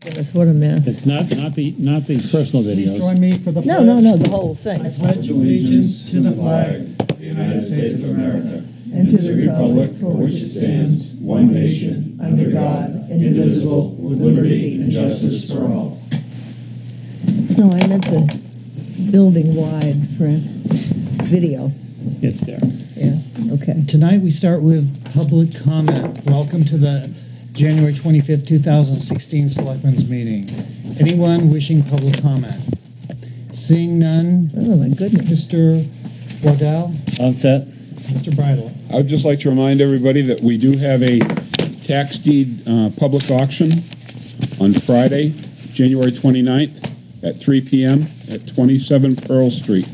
Goodness, what a mess. It's not, not the, not the personal Please videos. join me for the No, pledge. no, no, the whole thing. I pledge allegiance to the flag of the United States of America, And to the republic for which it stands, one nation, under God, indivisible, with liberty and justice for all. No, I meant the building wide for a video. It's there. Yeah, okay. Tonight, we start with public comment. Welcome to the January 25th, 2016 Selectmen's Meeting. Anyone wishing public comment? Seeing none, Oh, my goodness. Mr. Waddell, On set? Mr. Bridle. I would just like to remind everybody that we do have a tax deed uh, public auction on Friday, January 29th at 3 PM at 27 Pearl Street.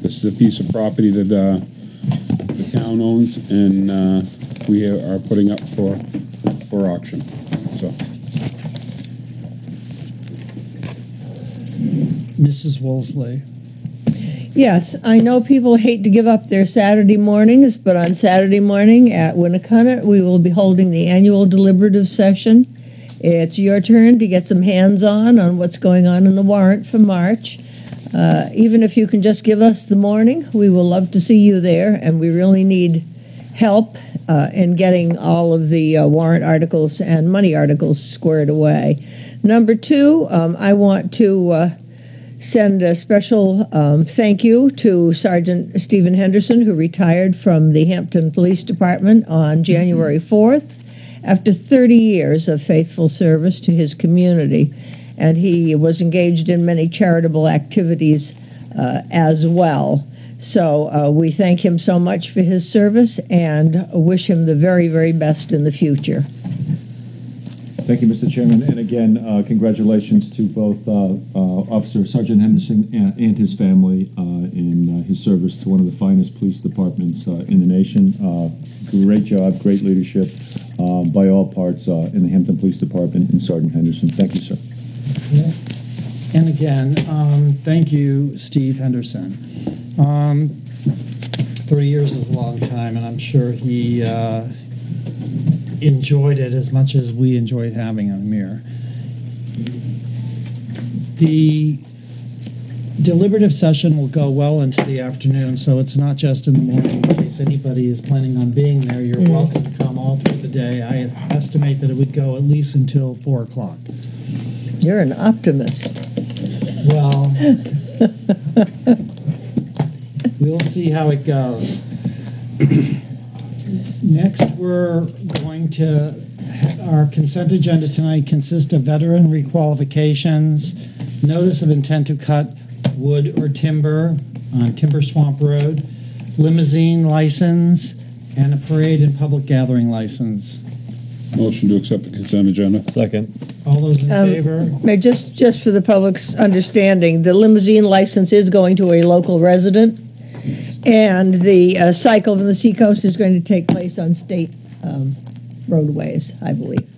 This is a piece of property that uh, the town owns and uh, we are putting up for, for auction. So, Mrs. Woolsey. Yes, I know people hate to give up their Saturday mornings, but on Saturday morning at Winnacunnet, we will be holding the annual deliberative session. It's your turn to get some hands-on on what's going on in the warrant for March. Uh, even if you can just give us the morning, we will love to see you there, and we really need help uh, in getting all of the uh, warrant articles and money articles squared away. Number two, um, I want to uh, send a special um, thank you to Sergeant Stephen Henderson, who retired from the Hampton Police Department on January 4th after 30 years of faithful service to his community. And he was engaged in many charitable activities uh, as well. So uh, we thank him so much for his service and wish him the very, very best in the future. Thank you, Mr. Chairman, and again, uh, congratulations to both uh, uh, Officer Sergeant Henderson and, and his family uh, in uh, his service to one of the finest police departments uh, in the nation. Uh, great job, great leadership uh, by all parts uh, in the Hampton Police Department and Sergeant Henderson. Thank you, sir. And again, um, thank you, Steve Henderson. Um, 30 years is a long time, and I'm sure he uh, enjoyed it as much as we enjoyed having him here. The deliberative session will go well into the afternoon, so it's not just in the morning. In case anybody is planning on being there, you're welcome to come all through the day. I estimate that it would go at least until 4 o'clock. You're an optimist. Well, we'll see how it goes. Next, we're going to, our consent agenda tonight consists of veteran requalifications, notice of intent to cut wood or timber on Timber Swamp Road, limousine license, and a parade and public gathering license. Motion to accept the consent agenda. Second. All those in Um, favor? May just, just for the public's understanding, the limousine license is going to a local resident, and the uh, cycle from the seacoast is going to take place on state um, roadways, I believe.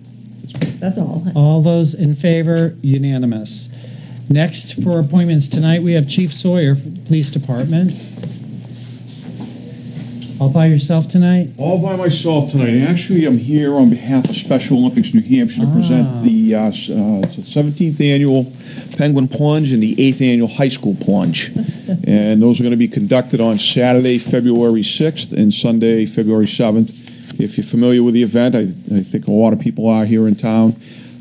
That's all. All those in favor, unanimous. Next, for appointments tonight, we have Chief Sawyer, Police Department. All by yourself tonight? All by myself tonight. Actually, I'm here on behalf of Special Olympics New Hampshire to Ah. present the uh, s- uh, 17th annual Penguin Plunge and the 8th annual High School Plunge. and those are going to be conducted on Saturday, February 6th and Sunday, February 7th. If you're familiar with the event, I, I think a lot of people are here in town.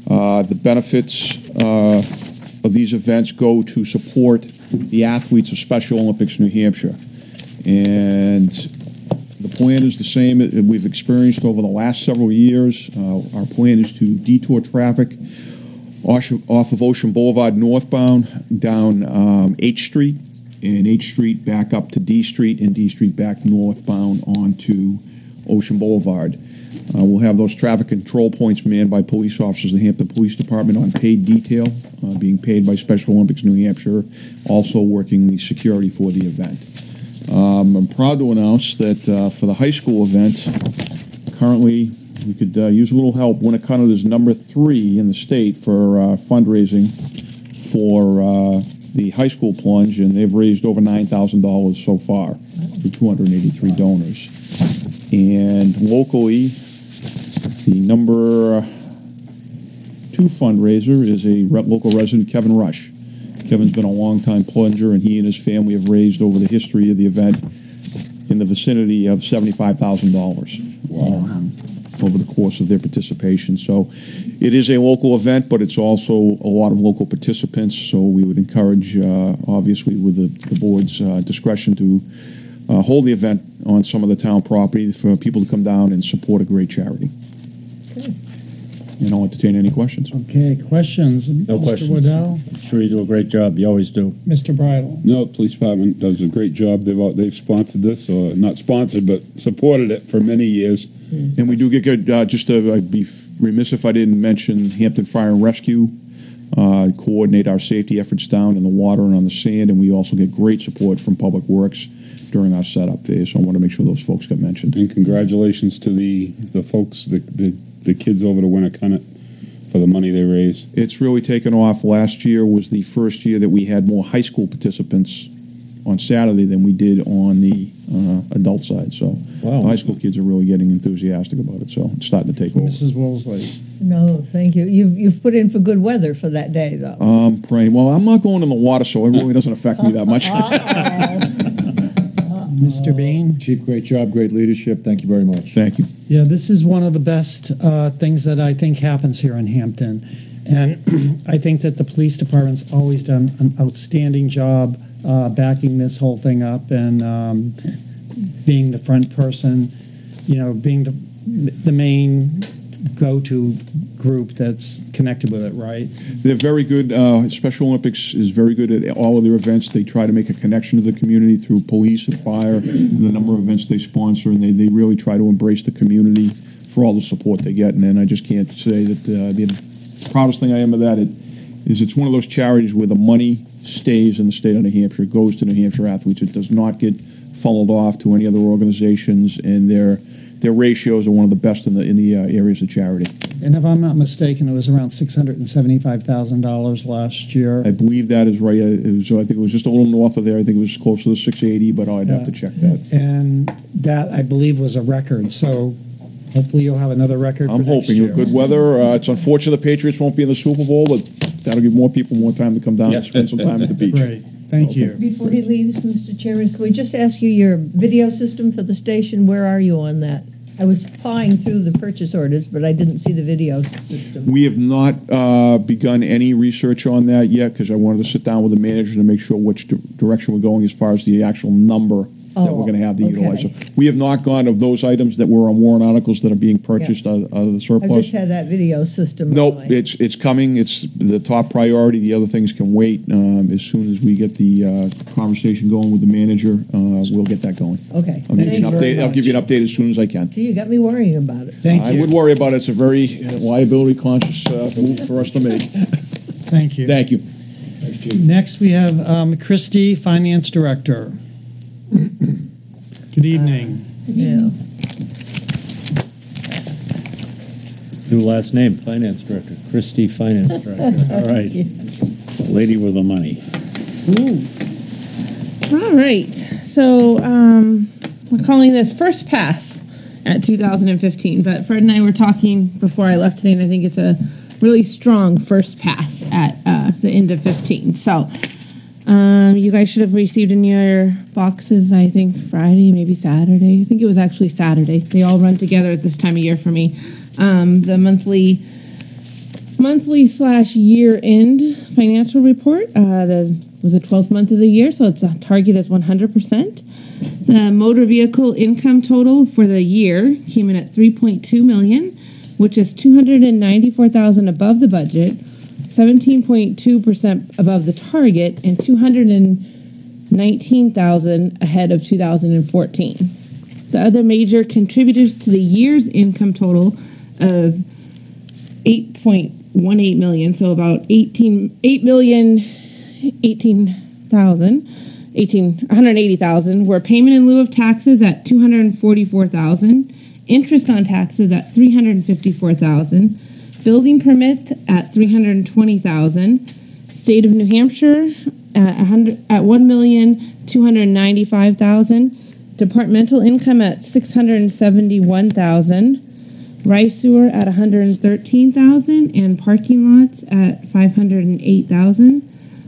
Uh, the benefits uh, of these events go to support the athletes of Special Olympics New Hampshire. And the plan is the same that we've experienced over the last several years. Uh, Our plan is to detour traffic off of Ocean Boulevard northbound down um, H Street, and H Street back up to D Street, and D Street back northbound onto Ocean Boulevard. Uh, We'll have those traffic control points manned by police officers of the Hampton Police Department on paid detail, uh, being paid by Special Olympics New Hampshire, also working the security for the event. Um, I'm proud to announce that uh, for the high school event, currently we could uh, use a little help. Winnacunnet is number three in the state for uh, fundraising for uh, the high school plunge, and they've raised over nine thousand dollars so far for 283 donors. And locally, the number two fundraiser is a local resident, Kevin Rush. Kevin's been a longtime plunger, and he and his family have raised over the history of the event in the vicinity of seventy-five thousand dollars. Over the course of their participation. So it is a local event, but it's also a lot of local participants. So we would encourage, uh, obviously, with the, the board's uh, discretion to uh, hold the event on some of the town property for people to come down and support a great charity. And I'll entertain any questions. Okay, questions? No Mr. questions. Waddell? I'm sure you do a great job. You always do. Mr. Bridle? No, the police department does a great job. They've, all- they've sponsored this, or not sponsored, but supported it for many years. And we do get good, uh, just to, I'd be remiss if I didn't mention Hampton Fire and Rescue, uh, coordinate our safety efforts down in the water and on the sand, and we also get great support from Public Works during our setup phase, so I want to make sure those folks got mentioned. And congratulations to the, the folks, the, the, the kids over to Winnacunnet for the money they raised. It's really taken off. Last year was the first year that we had more high school participants on Saturday than we did on the uh, adult side, so Wow. the high school kids are really getting enthusiastic about it, so it's starting to take over. Mrs. Woolsey? No, thank you. You've, you've put in for good weather for that day, though. I'm um, praying, well, I'm not going in the water, so it really doesn't affect me that much. Mr. Bean? Chief, great job, great leadership. Thank you very much. Thank you. Yeah, this is one of the best uh, things that I think happens here in Hampton. And I think that the police department's always done an outstanding job uh, backing this whole thing up and um, being the front person, you know, being the, the main go-to group that's connected with it, right? They're very good. Uh, Special Olympics is very good at all of their events. They try to make a connection to the community through police and fire, and the number of events they sponsor, and they, they really try to embrace the community for all the support they get. And then I just can't say that uh, the proudest thing I am of that it, is it's one of those charities where the money stays in the state of New Hampshire, goes to New Hampshire athletes. It does not get funneled off to any other organizations, and their their ratios are one of the best in the in the uh, areas of charity. And if I'm not mistaken, it was around $675,000 last year. I believe that is right. Uh, It was, I think it was just a little north of there. I think it was close to the 680, but I'd have to check that. And that, I believe, was a record. So hopefully you'll have another record I'm next hoping year. good weather. Uh, it's unfortunate the Patriots won't be in the Super Bowl, but that'll give more people more time to come down and spend some time at the beach. Great. Thank you. Before he leaves, Mr. Chairman, can we just ask you your video system for the station? Where are you on that? I was pawing through the purchase orders, but I didn't see the video system. We have not uh, begun any research on that yet because I wanted to sit down with the manager to make sure which di- direction we're going as far as the actual number that Oh, we're going to have to okay. utilize. So we have not gone of those items that were on warrant articles that are being purchased out, out of the I surplus. just had that video system. Nope, my- it's it's coming. It's the top priority. The other things can wait. Um, as soon as we get the uh, conversation going with the manager, uh, we'll get that going. Okay. I'll give you Thank an you very update. I'll give you an update as soon as I can. See, you got me worrying about it. Thank you. I you. would worry about it. It's a very uh, liability conscious uh, move for us to make. Thank you. Thank you. Next, we have um, Christie, Finance Director. Good evening. Yeah. New last name, Finance Director. Christie, Finance Director. All right. Lady with the money. All right. So um, we're calling this first pass at 2015. But Fred and I were talking before I left today, and I think it's a really strong first pass at uh, the end of 15. So um, you guys should have received in your boxes, I think, Friday, maybe Saturday. I think it was actually Saturday. They all run together at this time of year for me. Um, the monthly monthly slash year end financial report. Uh, the was the 12th month of the year, so its a target is 100%. The motor vehicle income total for the year came in at 3.2 million, which is 294,000 above the budget, 17.2% above the target, and 219,000 ahead of 2014. The other major contributors to the year's income total of 8.18 million, so about 18, 8 million 18,000, 18, 180,000 were payment in lieu of taxes at 244,000, interest on taxes at 354,000, building permit at 320,000, state of New Hampshire at 100 at 1,295,000, departmental income at 671,000, rice sewer at 113,000 and parking lots at 508,000.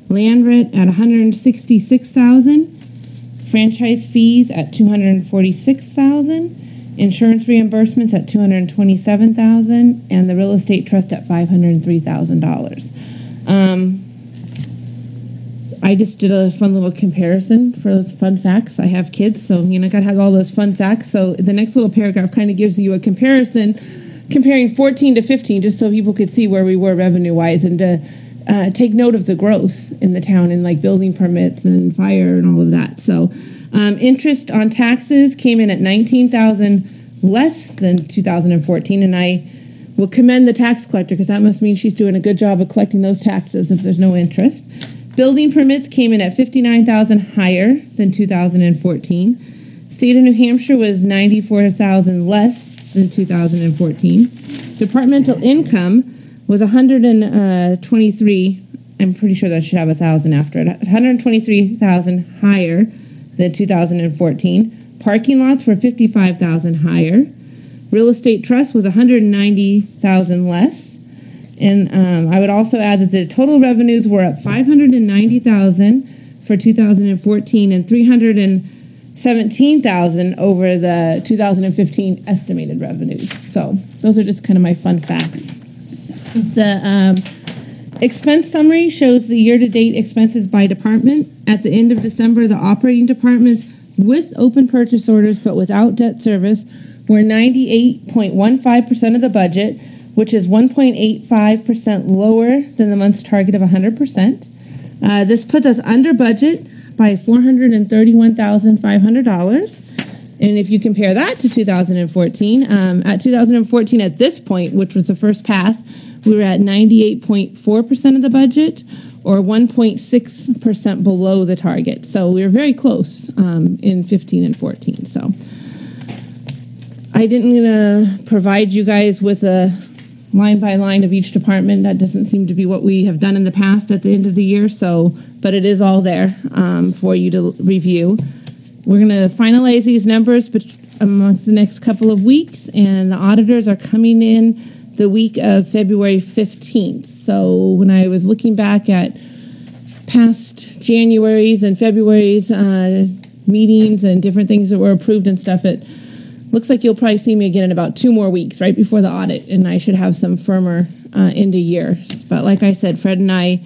Land rent at 166,000. Franchise fees at 246,000. Insurance reimbursements at 227,000 and the real estate trust at $503,000. Um, I just did a fun little comparison for fun facts. I have kids, so you know, gotta have all those fun facts. So the next little paragraph kind of gives you a comparison, comparing 14 to 15, just so people could see where we were revenue wise and to uh, take note of the growth in the town and like building permits and fire and all of that. So um, interest on taxes came in at 19,000 less than 2014, and I will commend the tax collector because that must mean she's doing a good job of collecting those taxes if there's no interest. Building permits came in at 59,000 higher than 2014. State of New Hampshire was 94,000 less than 2014. Departmental income was 123. I'm pretty sure that should have a thousand after it. 123,000 higher than 2014. Parking lots were 55,000 higher. Real estate trust was 190,000 less. And um, I would also add that the total revenues were up 590,000 for 2014 and 317,000 over the 2015 estimated revenues. So those are just kind of my fun facts. The um, expense summary shows the year-to-date expenses by department. At the end of December, the operating departments with open purchase orders but without debt service were 98.15% of the budget which is 1.85% lower than the month's target of 100%. Uh, this puts us under budget by $431,500. And if you compare that to 2014, um, at 2014, at this point, which was the first pass, we were at 98.4% of the budget or 1.6% below the target. So we were very close um, in 15 and 14. So I didn't uh, provide you guys with a line by line of each department. That doesn't seem to be what we have done in the past at the end of the year. So, but it is all there um, for you to review. We're going to finalize these numbers amongst the next couple of weeks, and the auditors are coming in the week of February 15th. So, when I was looking back at past January's and February's uh, meetings and different things that were approved and stuff, it looks like you'll probably see me again in about two more weeks, right before the audit, and I should have some firmer uh, end of years. But like I said, Fred and I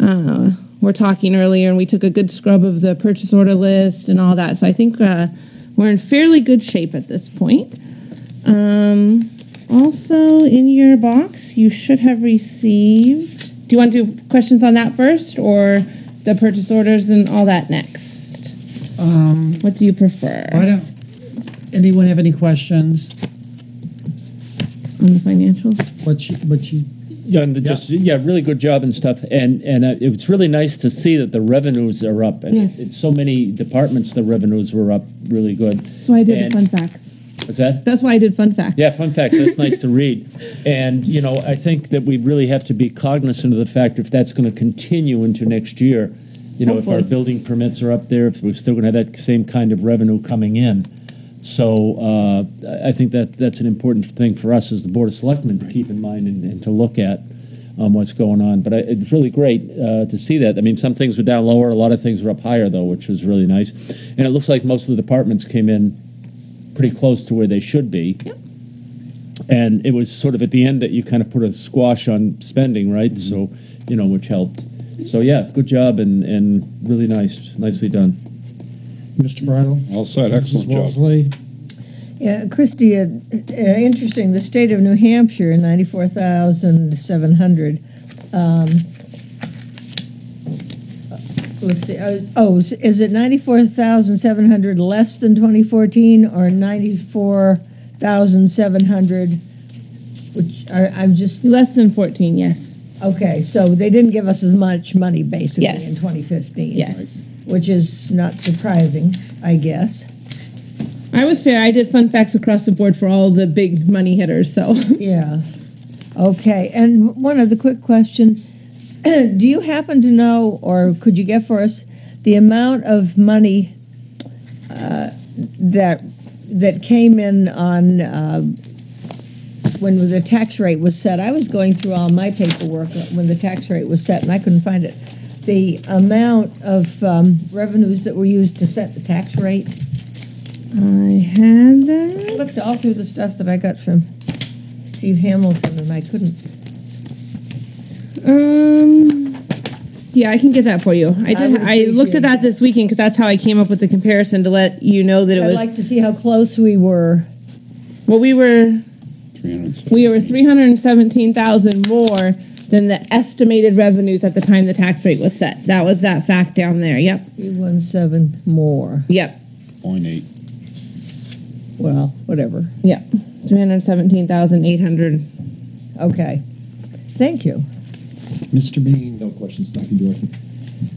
uh, were talking earlier, and we took a good scrub of the purchase order list and all that. So I think uh, we're in fairly good shape at this point. Um, also, in your box, you should have received. Do you want to do questions on that first, or the purchase orders and all that next? Um, What do you prefer? why don't anyone have any questions? on the financials? What you, what you, Yeah, and the, just yeah, really good job and stuff. And and uh, it's really nice to see that the revenues are up. And Yes. it's so many departments, the revenues were up really good. So I did And- the fun facts. What's that? That's why I did fun facts. Yeah, fun facts. That's nice to read. And, you know, I think that we really have to be cognizant of the fact if that's going to continue into next year, you know, if our building permits are up there, if we're still going to have that same kind of revenue coming in. So uh, I I think that that's an important thing for us as the Board of Selectmen to keep in mind and, and to look at um, what's going on. But I, it's really great uh, to see that. I mean, some things were down lower, a lot of things were up higher, though, which was really nice. And it looks like most of the departments came in pretty close to where they should be. And it was sort of at the end that you kind of put a squash on spending, right? So, you know, which helped. So, yeah, good job and, and really nice, nicely done. Mr. Bridle? All set, Mrs. excellent job. Yeah, Christy, uh, uh, interesting. The state of New Hampshire, ninety-four thousand seven hundred. Um, let's see. Uh, oh, is- is it ninety-four thousand seven hundred less than twenty fourteen, or ninety-four thousand seven hundred? Which I, I'm just Less than 14, yes. okay. So they didn't give us as much money basically Yes. in twenty fifteen. Yes. which is not surprising, I guess. I was fair. I did fun facts across the board for all the big money hitters. So, Yeah. Okay. And one other quick question. Do you happen to know, or could you get for us, the amount of money uh, that that came in on uh, when the tax rate was set, I was going through all my paperwork when the tax rate was set, and I couldn't find it. The amount of um, revenues that were used to set the tax rate. I had I that. looked all through the stuff that I got from Steve Hamilton, and I couldn't. Um, yeah, I can get that for you. I I did. would I, looked at that this weekend because that's how I came up with the comparison to let you know that it was I'd was. like to see how close we were. well, we were 300. we were three hundred seventeen thousand more than the estimated revenues at the time the tax rate was set. That was that fact down there. Yep. 317 more. Yep. Point eight. Well, whatever. Yep. Three hundred seventeen thousand eight hundred. Okay. Thank you. Mr. Bean, No questions. Thank you, Director.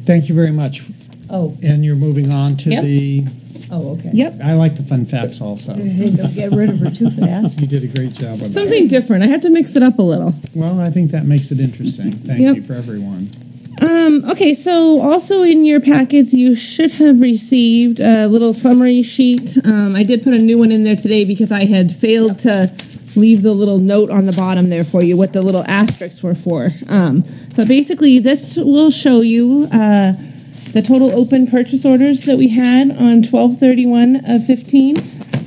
thank you very much. Oh, And you're moving on to Yep. the, oh, okay. Yep. I like the fun facts also. Don't get rid of her too fast. You did a great job on that. Something different. I had to mix it up a little. Well, I think that makes it interesting. Thank Yep. you for everyone. Um, okay, so also in your packets, you should have received a little summary sheet. Um, I did put a new one in there today because I had failed to leave the little note on the bottom there for you, what the little asterisks were for. Um, but basically, this will show you uh, the total open purchase orders that we had on 1231 of 15.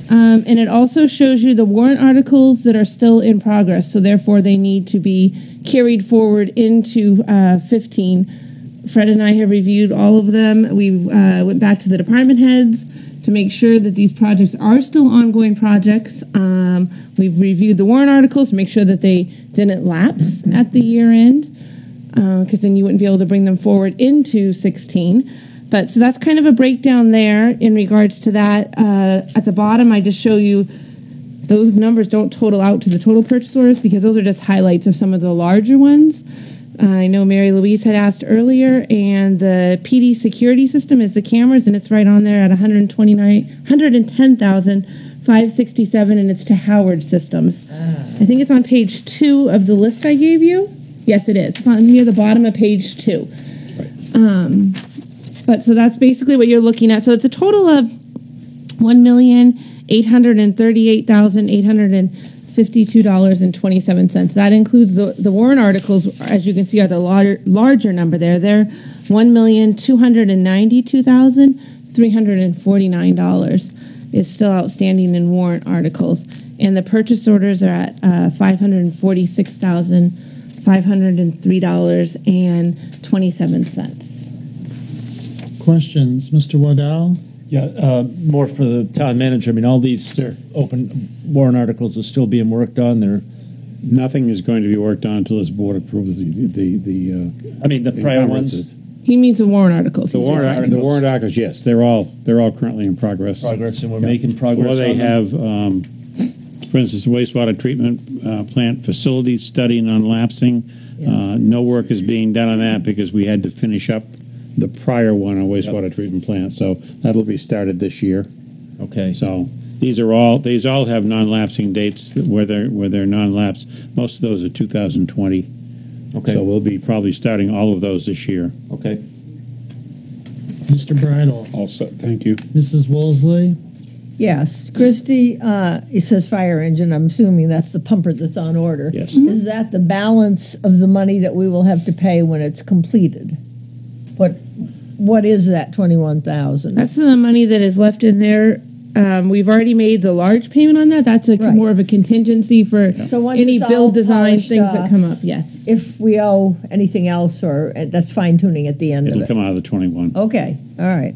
Um, and it also shows you the warrant articles that are still in progress, so therefore they need to be carried forward into uh, 15. Fred and I have reviewed all of them. We uh, went back to the department heads to make sure that these projects are still ongoing projects. Um, we've reviewed the warrant articles to make sure that they didn't lapse at the year end, because then you wouldn't be able to bring them forward into 16. But so that's kind of a breakdown there in regards to that. Uh, at the bottom, I just show you those numbers don't total out to the total purchase orders because those are just highlights of some of the larger ones. I know Mary Louise had asked earlier, and the PD security system is the cameras, and it's right on there at 129, 110,567, and it's to Howard Systems. I think it's on page two of the list I gave you. Yes, it is. It's on near the bottom of page two. Um, but so that's basically what you're looking at. So it's a total of one million eight hundred and thirty-eight thousand eight hundred and fifty-two dollars and twenty-seven cents. That includes the the warrant articles, as you can see, are the larger larger number there. They're one million two hundred and ninety-two thousand three hundred and forty-nine dollars is still outstanding in warrant articles, and the purchase orders are at uh, five hundred and forty-six thousand five hundred and three dollars and twenty-seven cents. Questions, Mr. Waddell? Yeah, uh, more for the town manager. I mean, all these open warrant articles are still being worked on. They're, Nothing is going to be worked on until this board approves the, the, the. uh, I mean, the prior ones. He means the warrant articles. The warrant, referring ar- to. the warrant articles, yes, they're all, they're all currently in progress. progress, and we're making progress Or they on have, um, for instance, wastewater treatment uh, plant facility study non-lapsing. Uh, No work is being done on that because we had to finish up the prior one on wastewater treatment plant. So that'll be started this year. Okay. So these are all, these all have non-lapsing dates where they're, where they're non-lapse. Most of those are 2020. Okay. So we'll be probably starting all of those this year. Okay. Mr. Bridle? All set, thank you. Mrs. Woolsey? Yes, Christie, uh, it says fire engine. I'm assuming that's the pumper that's on order. Yes. Is that the balance of the money that we will have to pay when it's completed? What, what is that twenty-one thousand? That's the money that is left in there. Um, we've already made the large payment on that. That's a Right. more of a contingency for So any it's build design polished things that come up. Yes. If we owe anything else, or uh, that's fine tuning at the end It'll it. come out of the 21. Okay, all right.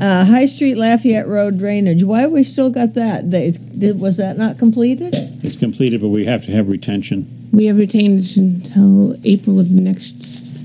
Uh, High Street Lafayette Road drainage. Why have we still got that? They, did, was that not completed? It's completed, but we have to have retention. We have retained until April of next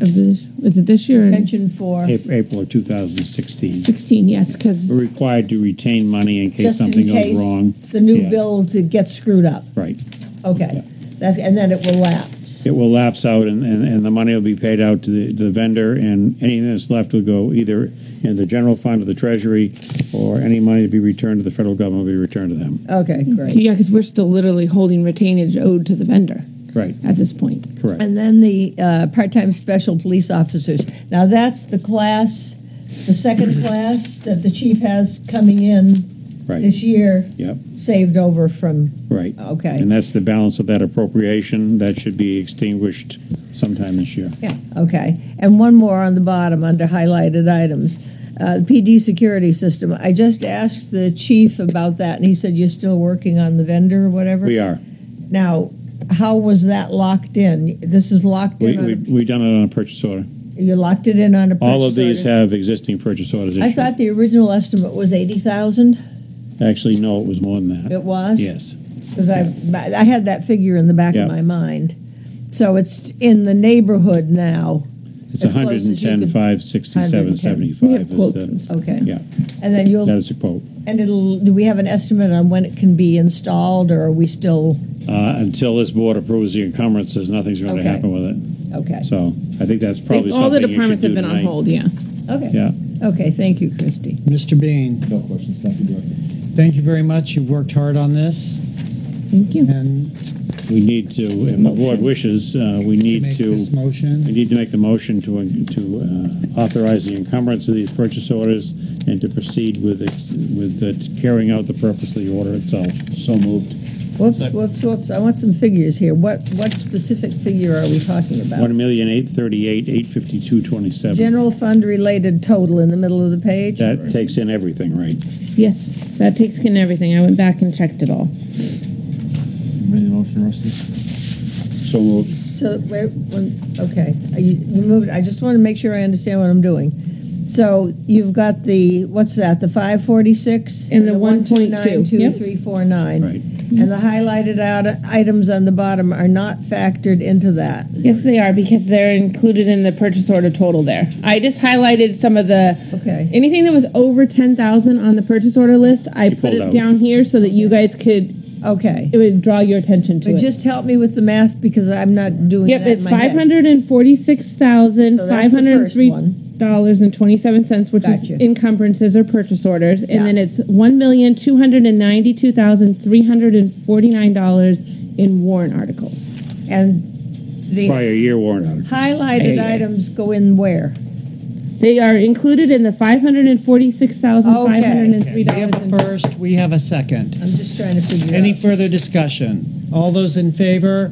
of this. Is it this year? or Pension for Ap- April of 2016. Sixteen. Yes, because We're required to retain money in case just in something goes case wrong. the new Yeah. to get screwed up. Right. Okay, that's and then it will lapse. It will lapse out and, and, and the money will be paid out to the, the vendor and anything that's left will go either in the general fund of the treasury or any money to be returned to the federal government will be returned to them. Okay, great. yeah, because we're still literally holding retainage owed to the vendor Right, at this point. correct. And then the uh, part-time special police officers. Now that's the class, the second class that the chief has coming in Right. this year Yep, saved over from, right. okay. And that's the balance of that appropriation. That should be extinguished sometime this year. Yeah, okay. And one more on the bottom under highlighted items. Uh, the PD security system. I just asked the chief about that, and he said you're still working on the vendor or whatever. We are. Now, how was that locked in? This is locked We, in we, we've done it on a purchase order. you locked it in on a purchase order. All of these order? have existing purchase orders I issued. thought the original estimate was eighty thousand. Actually, no, it was more than that. It was. Yes. Because I I had that figure in the back Yeah. of my mind. So it's in the neighborhood now. It's As close 110, could- 567, 110. 75 We have quotes is the. Okay. yeah, And then you'll that is a quote. And it'll, do we have an estimate on when it can be installed, or are we still, Uh, until this board approves the encumbrances, nothing's going to Okay. happen with it. okay, So I think that's probably All the something you should departments do have been on tonight. hold, yeah. okay. Yeah. Okay, thank you, Christy. Mr. Bean, No questions. Thank you, Director. thank you very much. You've worked hard on this, Thank you. and We need to, if the board wishes, uh, we to need make to, this motion. we need to make the motion to, to uh, authorize the encumbrance of these purchase orders and to proceed with, ex- with it carrying out the purpose of the order itself. So moved. Whoops, whoops, whoops, I want some figures here. What, what specific figure are we talking about? One million, eight thirty-eight, eight fifty-two, twenty-seven. General fund related total in the middle of the page? That takes in everything, right? Yes, that takes in everything. I went back and checked it all. Ready to motion, Rusty? So moved. So, wait, one, okay, Are you, you moved, I just want to make sure I understand what I'm doing. So you've got the, what's that, the five forty-six? And the 1.2, Nine, yep. three, four, nine. Right. And the highlighted out items on the bottom are not factored into that. Yes, they are because they're included in the purchase order total there. I just highlighted some of the, Okay, anything that was over ten thousand on the purchase order list, I put pulled it out. down here so that you guys could, okay. it would draw your attention to But it. just help me with the math because I'm not doing Yep, that in it's my head. five hundred and forty-six thousand, So that's five the hundred and first three one. dollars and twenty-seven cents, which is Gotcha. encumbrances or purchase orders. Yeah. And then it's one million, two hundred and ninety-two thousand, three hundred and forty-nine dollars in warrant articles. And the Prior year warrant article. highlighted items go in where? They are included in the five hundred and forty-six thousand, five hundred and three We have dollars. a first, we have a second. I'm just trying to figure Any out. further discussion? All those in favor?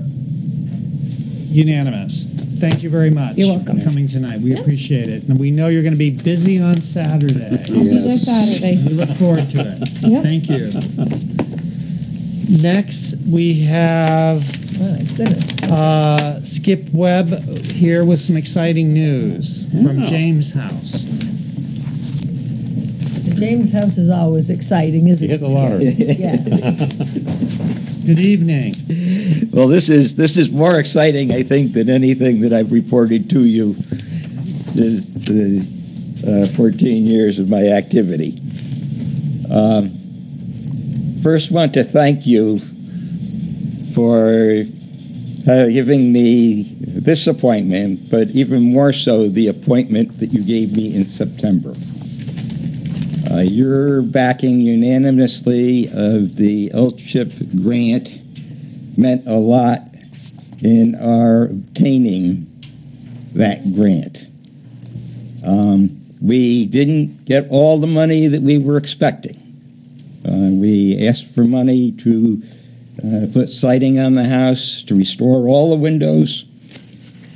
Unanimous. Thank you very much. You're welcome. For coming tonight. We appreciate it. And we know you're going to be busy on Saturday. I'll be there Saturday. We look forward to it. Yep. Thank you. Next, we have My goodness. uh, Skip Webb here with some exciting news from Yeah. James House. The James House is always exciting, isn't You it? hit the lottery. Yeah. Good evening. Well, this is this is more exciting, I think, than anything that I've reported to you. This, the uh, 14 years of my activity. Um, first, want to thank you for uh, giving me this appointment, but even more so the appointment that you gave me in September. Uh, your backing unanimously of the LCHIP grant meant a lot in our obtaining that grant. Um, we didn't get all the money that we were expecting. Uh, we asked for money to uh, put siding on the house, to restore all the windows,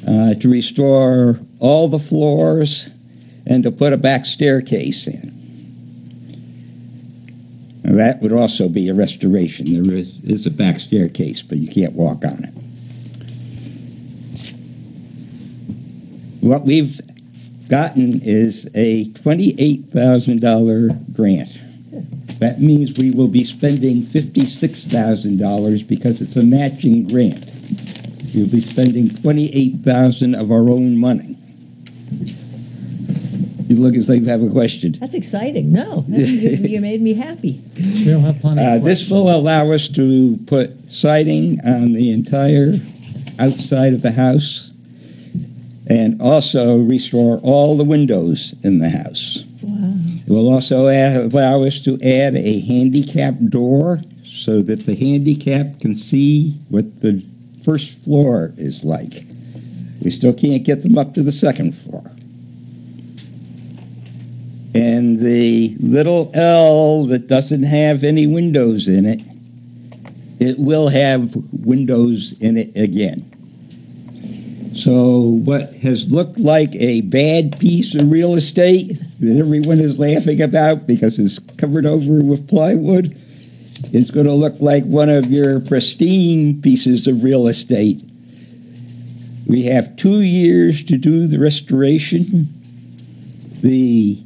uh, to restore all the floors, and to put a back staircase in. And that would also be a restoration. There is, is a back staircase, but you can't walk on it. What we've gotten is a $28,000 grant. That means we will be spending $56,000 because it's a matching grant. We'll be spending 28000 of our own money. You look as though you have a question. That's exciting. No, that's- you, you made me happy. We'll have plenty Uh, this will allow us to put siding on the entire outside of the house and also restore all the windows in the house. Wow. It will also add, allow us to add a handicap door so that the handicap can see what the first floor is like. We still can't get them up to the second floor. And And the little L that doesn't have any windows in it, it will have windows in it again. So, what has looked like a bad piece of real estate that everyone is laughing about because it's covered over with plywood is going to look like one of your pristine pieces of real estate. We have two years to do the restoration. The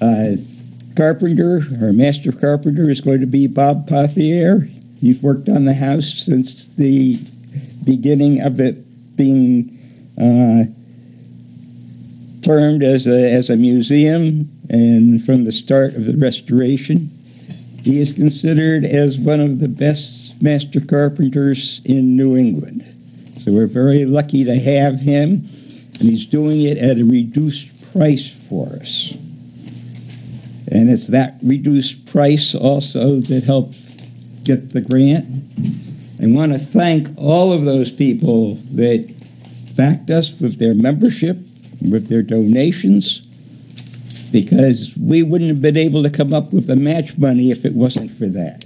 uh, carpenter, our master carpenter, is going to be Bob Pothier. He's worked on the house since the beginning of it being uh, termed as a, as a museum and from the start of the restoration. He is considered as one of the best master carpenters in New England. So we're very lucky to have him, and he's doing it at a reduced price for us. And it's that reduced price also that helps get the grant. I want to thank all of those people that backed us with their membership, with their donations, because we wouldn't have been able to come up with the match money if it wasn't for that.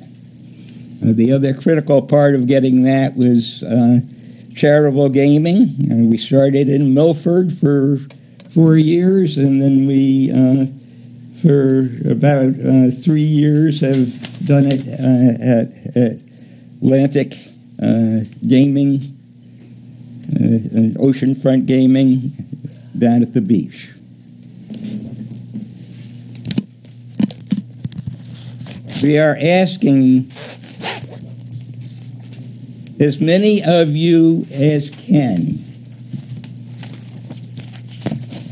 Uh, the other critical part of getting that was uh, charitable gaming. Uh, we started in Milford for four years, and then we, uh, for about uh, three years, have done it at, at Atlantic uh, Gaming, uh, Oceanfront Gaming down at the beach. We are asking as many of you as can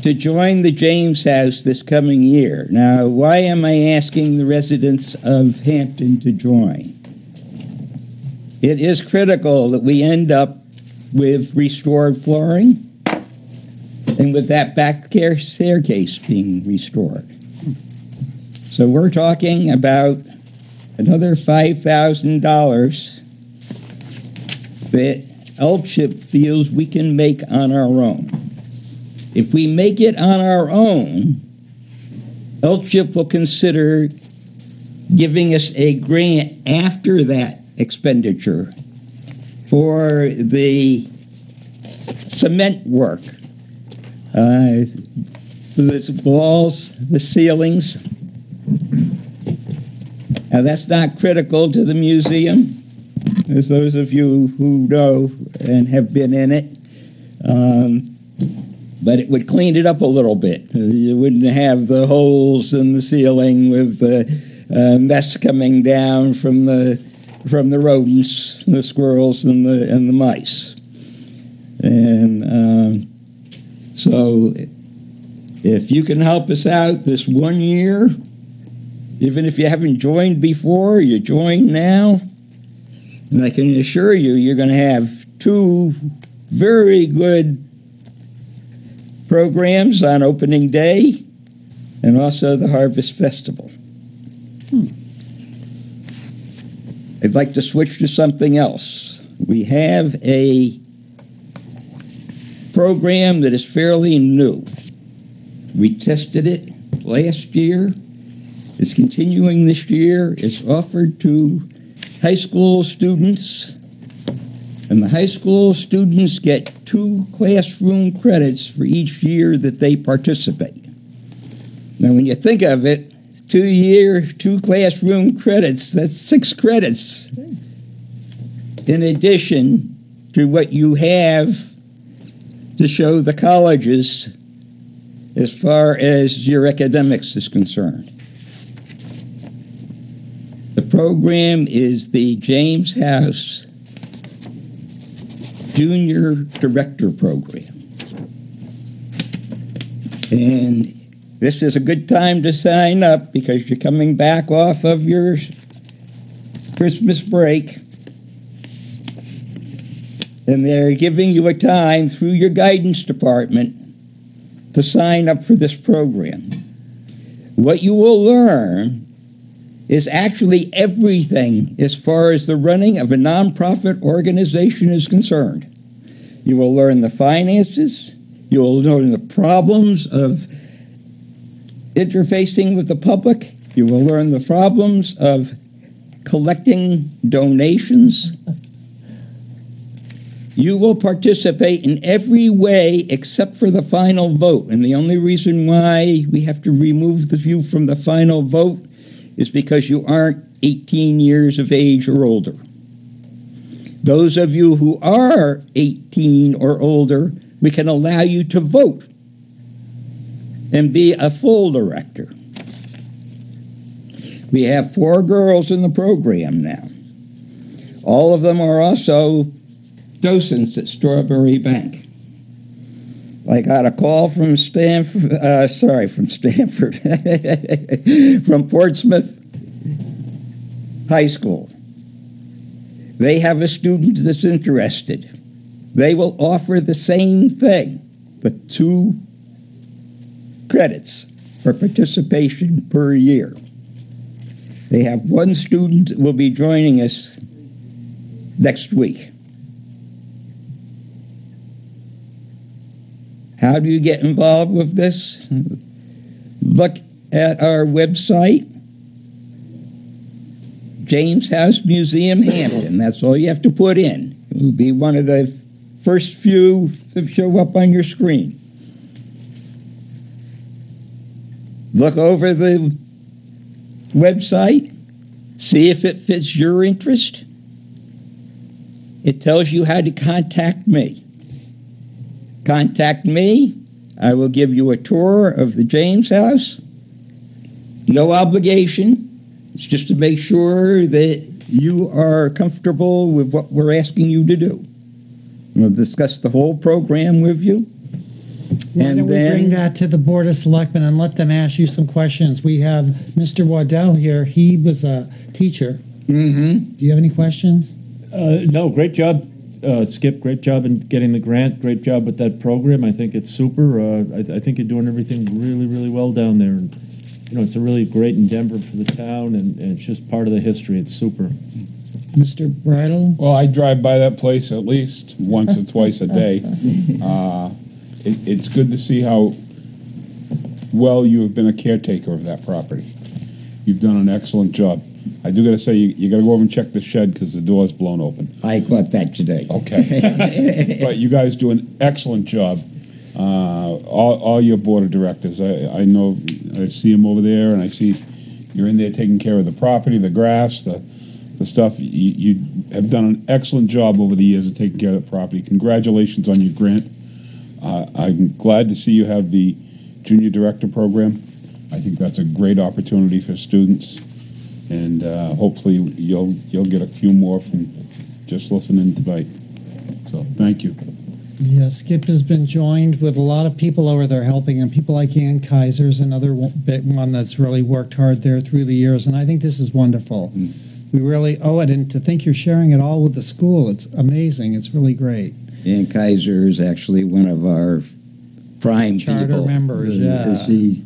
to join the James House this coming year. Now, why am I asking the residents of Hampton to join? It is critical that we end up with restored flooring and with that back staircase being restored. So we're talking about another $5,000 that LCHIP feels we can make on our own. If we make it on our own, LCHIP will consider giving us a grant after that expenditure for the cement work, uh, the walls, the ceilings. Now, that's not critical to the museum, as those of you who know and have been in it. Um, but it would clean it up a little bit. You wouldn't have the holes in the ceiling with the uh, mess coming down from the from the rodents, the squirrels, and the and the mice. And um, so, if you can help us out this one year, even if you haven't joined before, you join now, and I can assure you, you're going to have two very good programs on opening day and also the Harvest Festival. Hmm. I'd like to switch to something else. We have a program that is fairly new. We tested it last year. It's continuing this year. It's offered to high school students, and the high school students get two classroom credits for each year that they participate. Now, when you think of it, two year, two classroom credits, that's six credits in addition to what you have to show the colleges as far as your academics is concerned. The program is the James House Junior Director Program. And this is a good time to sign up because you're coming back off of your Christmas break. And they're giving you a time through your guidance department to sign up for this program. What you will learn is actually everything as far as the running of a nonprofit organization is concerned. You will learn the finances, you will learn the problems of interfacing with the public. You will learn the problems of collecting donations. You will participate in every way except for the final vote. And the only reason why we have to remove the view from the final vote is because you aren't 18 years of age or older. Those of you who are 18 or older, we can allow you to vote and be a full director. We have four girls in the program now. All of them are also docents at Strawbery Banke. I got a call from Stanford, uh, sorry, from Stanford, from Portsmouth High School. They have a student that's interested. They will offer the same thing, but two credits for participation per year. They have one student will be joining us next week. How do you get involved with this? Look at our website, James House Museum Hampton. That's all you have to put in. It will be one of the first few that show up on your screen. Look over the website, see if it fits your interest. It tells you how to contact me. Contact me. I will give you a tour of the James House. No obligation. It's just to make sure that you are comfortable with what we're asking you to do. We'll discuss the whole program with you. Why And don't we then- bring that to the Board of Selectmen and let them ask you some questions? We have Mr. Waddell here. He was a teacher. Mm-hmm. Do you have any questions? Uh, no, great job, uh, Skip. Great job in getting the grant. Great job with that program. I think it's super. Uh, I, I think you're doing everything really, really well down there. And you know, it's a really great endeavor for the town, and, and it's just part of the history. It's super. Mr. Bridle? Well, I drive by that place at least once or twice a day. Uh, it, it's good to see how well you have been a caretaker of that property. You've done an excellent job. I do got to say, you, you got to go over and check the shed because the door's blown open. I got that today. Okay. but you guys do an excellent job. Uh, all, all your board of directors. I, I know, I see them over there, and I see you're in there taking care of the property, the grass, the, the stuff. You, you have done an excellent job over the years of taking care of the property. Congratulations on your grant. Uh, I'm glad to see you have the junior director program. I think that's a great opportunity for students, and uh, hopefully you'll you'll get a few more from just listening tonight. So thank you. Yeah, Skip has been joined with a lot of people over there helping and People like Ann Kaiser's another big one that's really worked hard there through the years, and I think this is wonderful. We really owe it, and to think you're sharing it all with the school, it's amazing. It's really great. Ann Kaiser is actually one of our prime Charter people. members, Uh, yeah. She,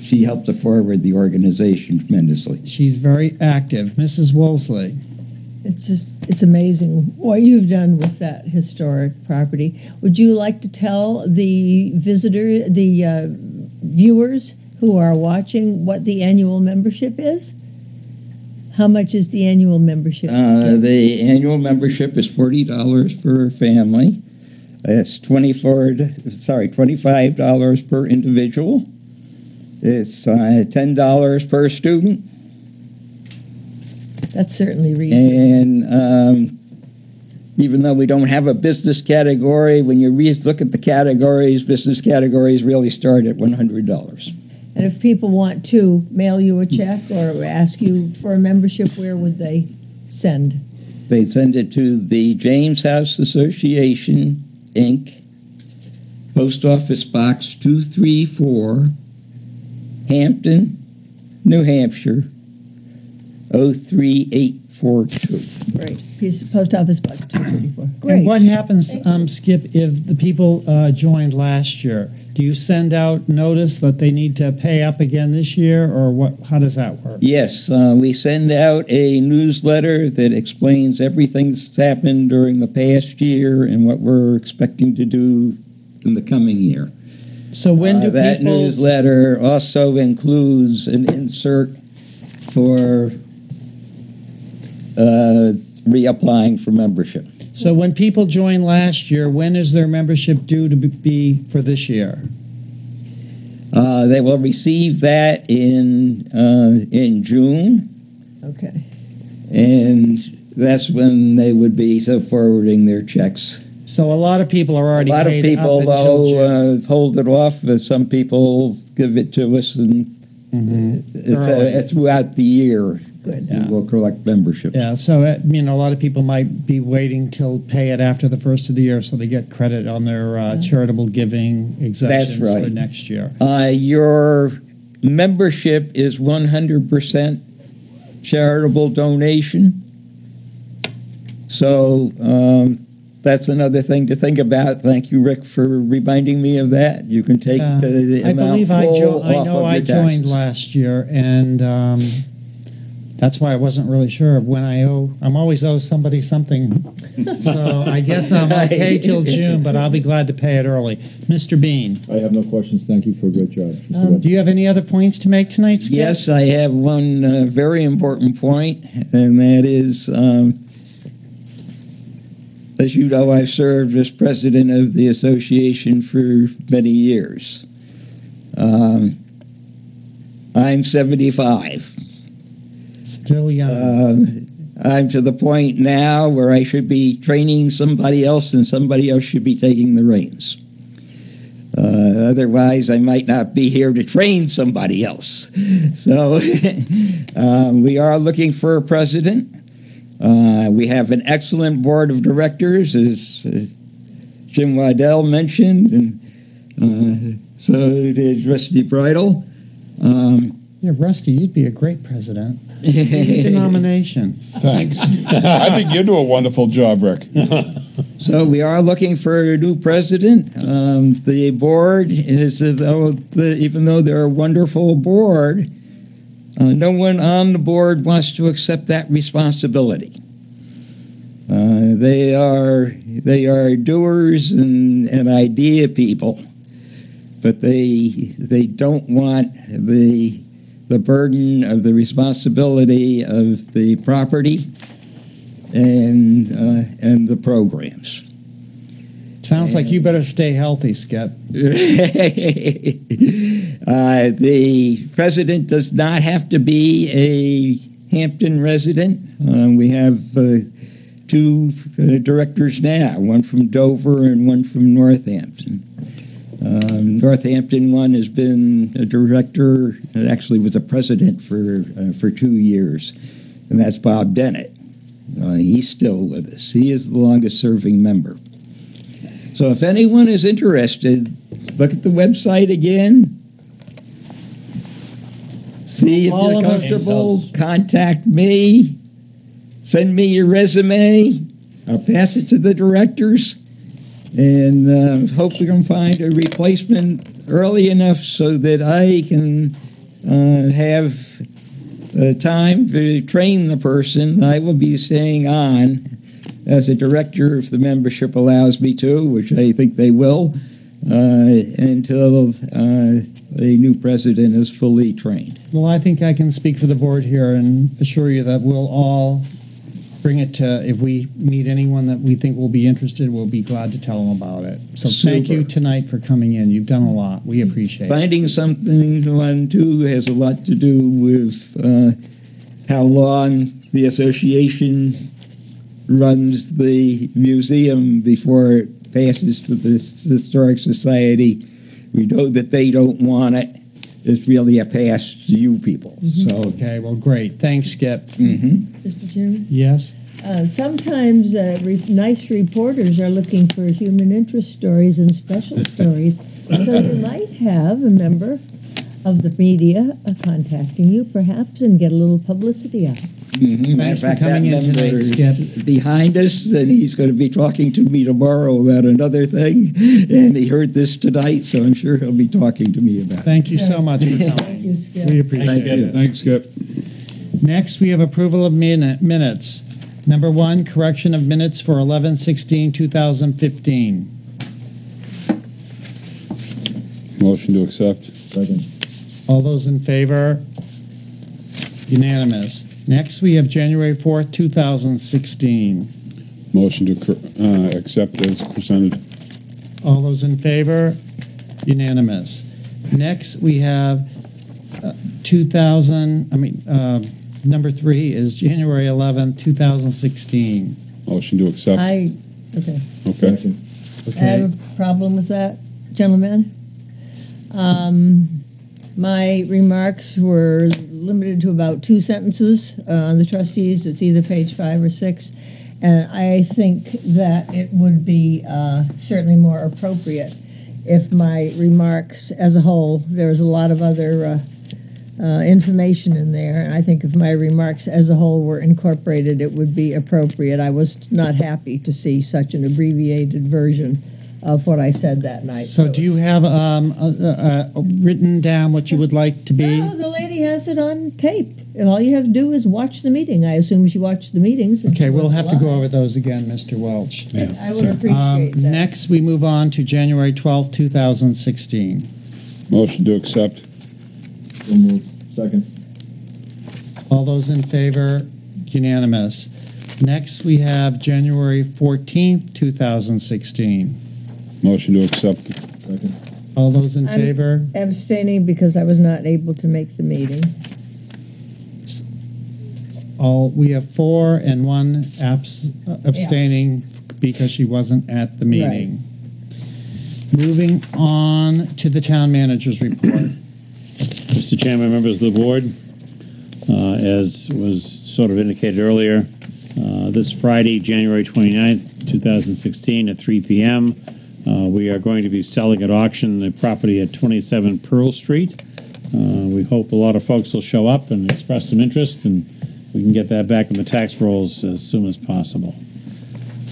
she helped to forward the organization tremendously. She's very active. Mrs. Woolsey. It's just, it's amazing what you've done with that historic property. Would you like to tell the visitor, the uh, viewers who are watching what the annual membership is? How much is the annual membership? Uh, the annual membership is forty dollars per family. It's twenty-four, sorry, twenty-five dollars per individual. It's uh, ten dollars per student, That's certainly reasonable. and um, even though we don't have a business category, when you re- look at the categories, business categories really start at one hundred dollars. And if people want to mail you a check or ask you for a membership, where would they send? They send it to the James House Association, Inc., Post Office Box 234, Hampton, New Hampshire, 03842. Great. Piece of post office box 234. Great. And what happens, um, Skip, if the people uh, joined last year? Do you send out notice that they need to pay up again this year, or what? How does that work? Yes, uh, we send out a newsletter that explains everything that's happened during the past year and what we're expecting to do in the coming year. So when Uh, do that people? newsletter also includes an insert for uh, reapplying for membership. So when people joined last year, when is their membership due to be for this year? Uh, they will receive that in uh, in June, Okay. and that's when they would be so forwarding their checks. So a lot of people are already. A already lot of paid people, until June. though, uh, hold it off. Uh, Some people give it to us, and Mhm. it's, Early. uh, throughout the year Good. Yeah. we will collect memberships. Yeah, so uh, you know, a lot of people might be waiting till pay it after the first of the year, so they get credit on their uh, charitable giving exemptions right. for next year. Uh, your membership is 100% charitable donation. So um, that's another thing to think about. Thank you, Rick, for reminding me of that. You can take Uh, the, the I amount believe I, jo- I know I joined taxes. last year, and um, that's why I wasn't really sure of when I owe. I'm always owe somebody something, so I guess I'm okay till June, but I'll be glad to pay it early. Mr. Bean, I have no questions. Thank you for a great job. Mr. um, Webb. do you have any other points to make tonight, Skip? Yes, I have one uh, very important point, and that is, um, as you know, I've served as president of the association for many years. Um, I'm 75. Still young. Uh, I'm to the point now where I should be training somebody else, and somebody else should be taking the reins. Uh, otherwise, I might not be here to train somebody else. So, um, we are looking for a president. Uh, we have an excellent board of directors, as, as Jim Waddell mentioned, and uh, so did Rusty Bridle. Um, yeah, Rusty, you'd be a great president. The nomination. Thanks. I think you do a wonderful job, Rick. So we are looking for a new president. Um, the board is, as though the, even though they're a wonderful board, uh, no one on the board wants to accept that responsibility. Uh, they are they are doers and, and idea people, but they they don't want the the burden of the responsibility of the property and uh, and the programs. Sounds like you better stay healthy, Skip. uh, the president does not have to be a Hampton resident. Uh, we have uh, two uh, directors now, one from Dover and one from Northampton. Um, Northampton one has been a director, actually was a president for uh, for two years, and that's Bob Dennett. Uh, he's still with us. He is the longest serving member. So if anyone is interested, look at the website again. See if All you're comfortable. Contact me. Send me your resume. I'll pass it to the directors. And uh, hope we can find a replacement early enough so that I can uh, have uh, time to train the person. I will be staying on as a director if the membership allows me to, which I think they will, uh, until uh, the new president is fully trained. Well, I think I can speak for the board here and assure you that we'll all bring it to, if we meet anyone that we think will be interested, we'll be glad to tell them about it. So thank you tonight for coming in. You've done a lot. We appreciate it. Finding something one too has a lot to do with uh, how long the association runs the museum before it passes to the historic society. We know that they don't want it. It's really a pass to you people. So, Okay, well, great. Thanks, Skip. mhm. Mr. Chairman? Yes? Uh, sometimes uh, re- nice reporters are looking for human interest stories and special stories. So you might have a member of the media uh, contacting you, perhaps, and get a little publicity out. Mhm. Matter of fact, coming that in tonight, member is Skip. behind us, and he's going to be talking to me tomorrow about another thing. And he heard this tonight, so I'm sure he'll be talking to me about it. Thank you so much for coming. Thank you, Skip. We appreciate it. Thanks, Skip. Next, we have approval of minute, minutes. Number one, correction of minutes for 11 16 2015. Motion to accept. Second. All those in favor? Unanimous. Next, we have January 4th, 2016. Motion to uh, accept as presented. All those in favor? Unanimous. Next, we have uh, 2000, I mean, uh, number three is January 11th, 2016. Motion to accept. I, okay. Okay. Second. I have a problem with that, gentlemen. Um, my remarks were limited to about two sentences uh, on the trustees. It's either page five or six. And I think that it would be uh, certainly more appropriate if my remarks as a whole, there's a lot of other uh, uh, information in there, and I think if my remarks as a whole were incorporated, it would be appropriate. I was not happy to see such an abbreviated version of what I said that night. so do you have um, uh, uh, uh, written down what you would like to be? No, the lady has it on tape. And all you have to do is watch the meeting. I assume she watched the meetings. Okay, we'll have to go over those again, Mr. Welch. I would appreciate Um, that. Next, we move on to January 12th, 2016. Motion to accept. So moved. Second. All those in favor? Unanimous. Next, we have January 14th, 2016. Motion to accept. Second. All those in I'm- favor? Abstaining because I was not able to make the meeting. All, we have four and one abs- abstaining because she wasn't at the meeting. Moving on to the town manager's report. Mr. Chairman, members of the board, uh, as was sort of indicated earlier, uh, this Friday, January 29th, 2016, at 3 p.m., uh, we are going to be selling at auction the property at 27 Pearl Street. Uh, We hope a lot of folks will show up and express some interest, and we can get that back in the tax rolls as soon as possible.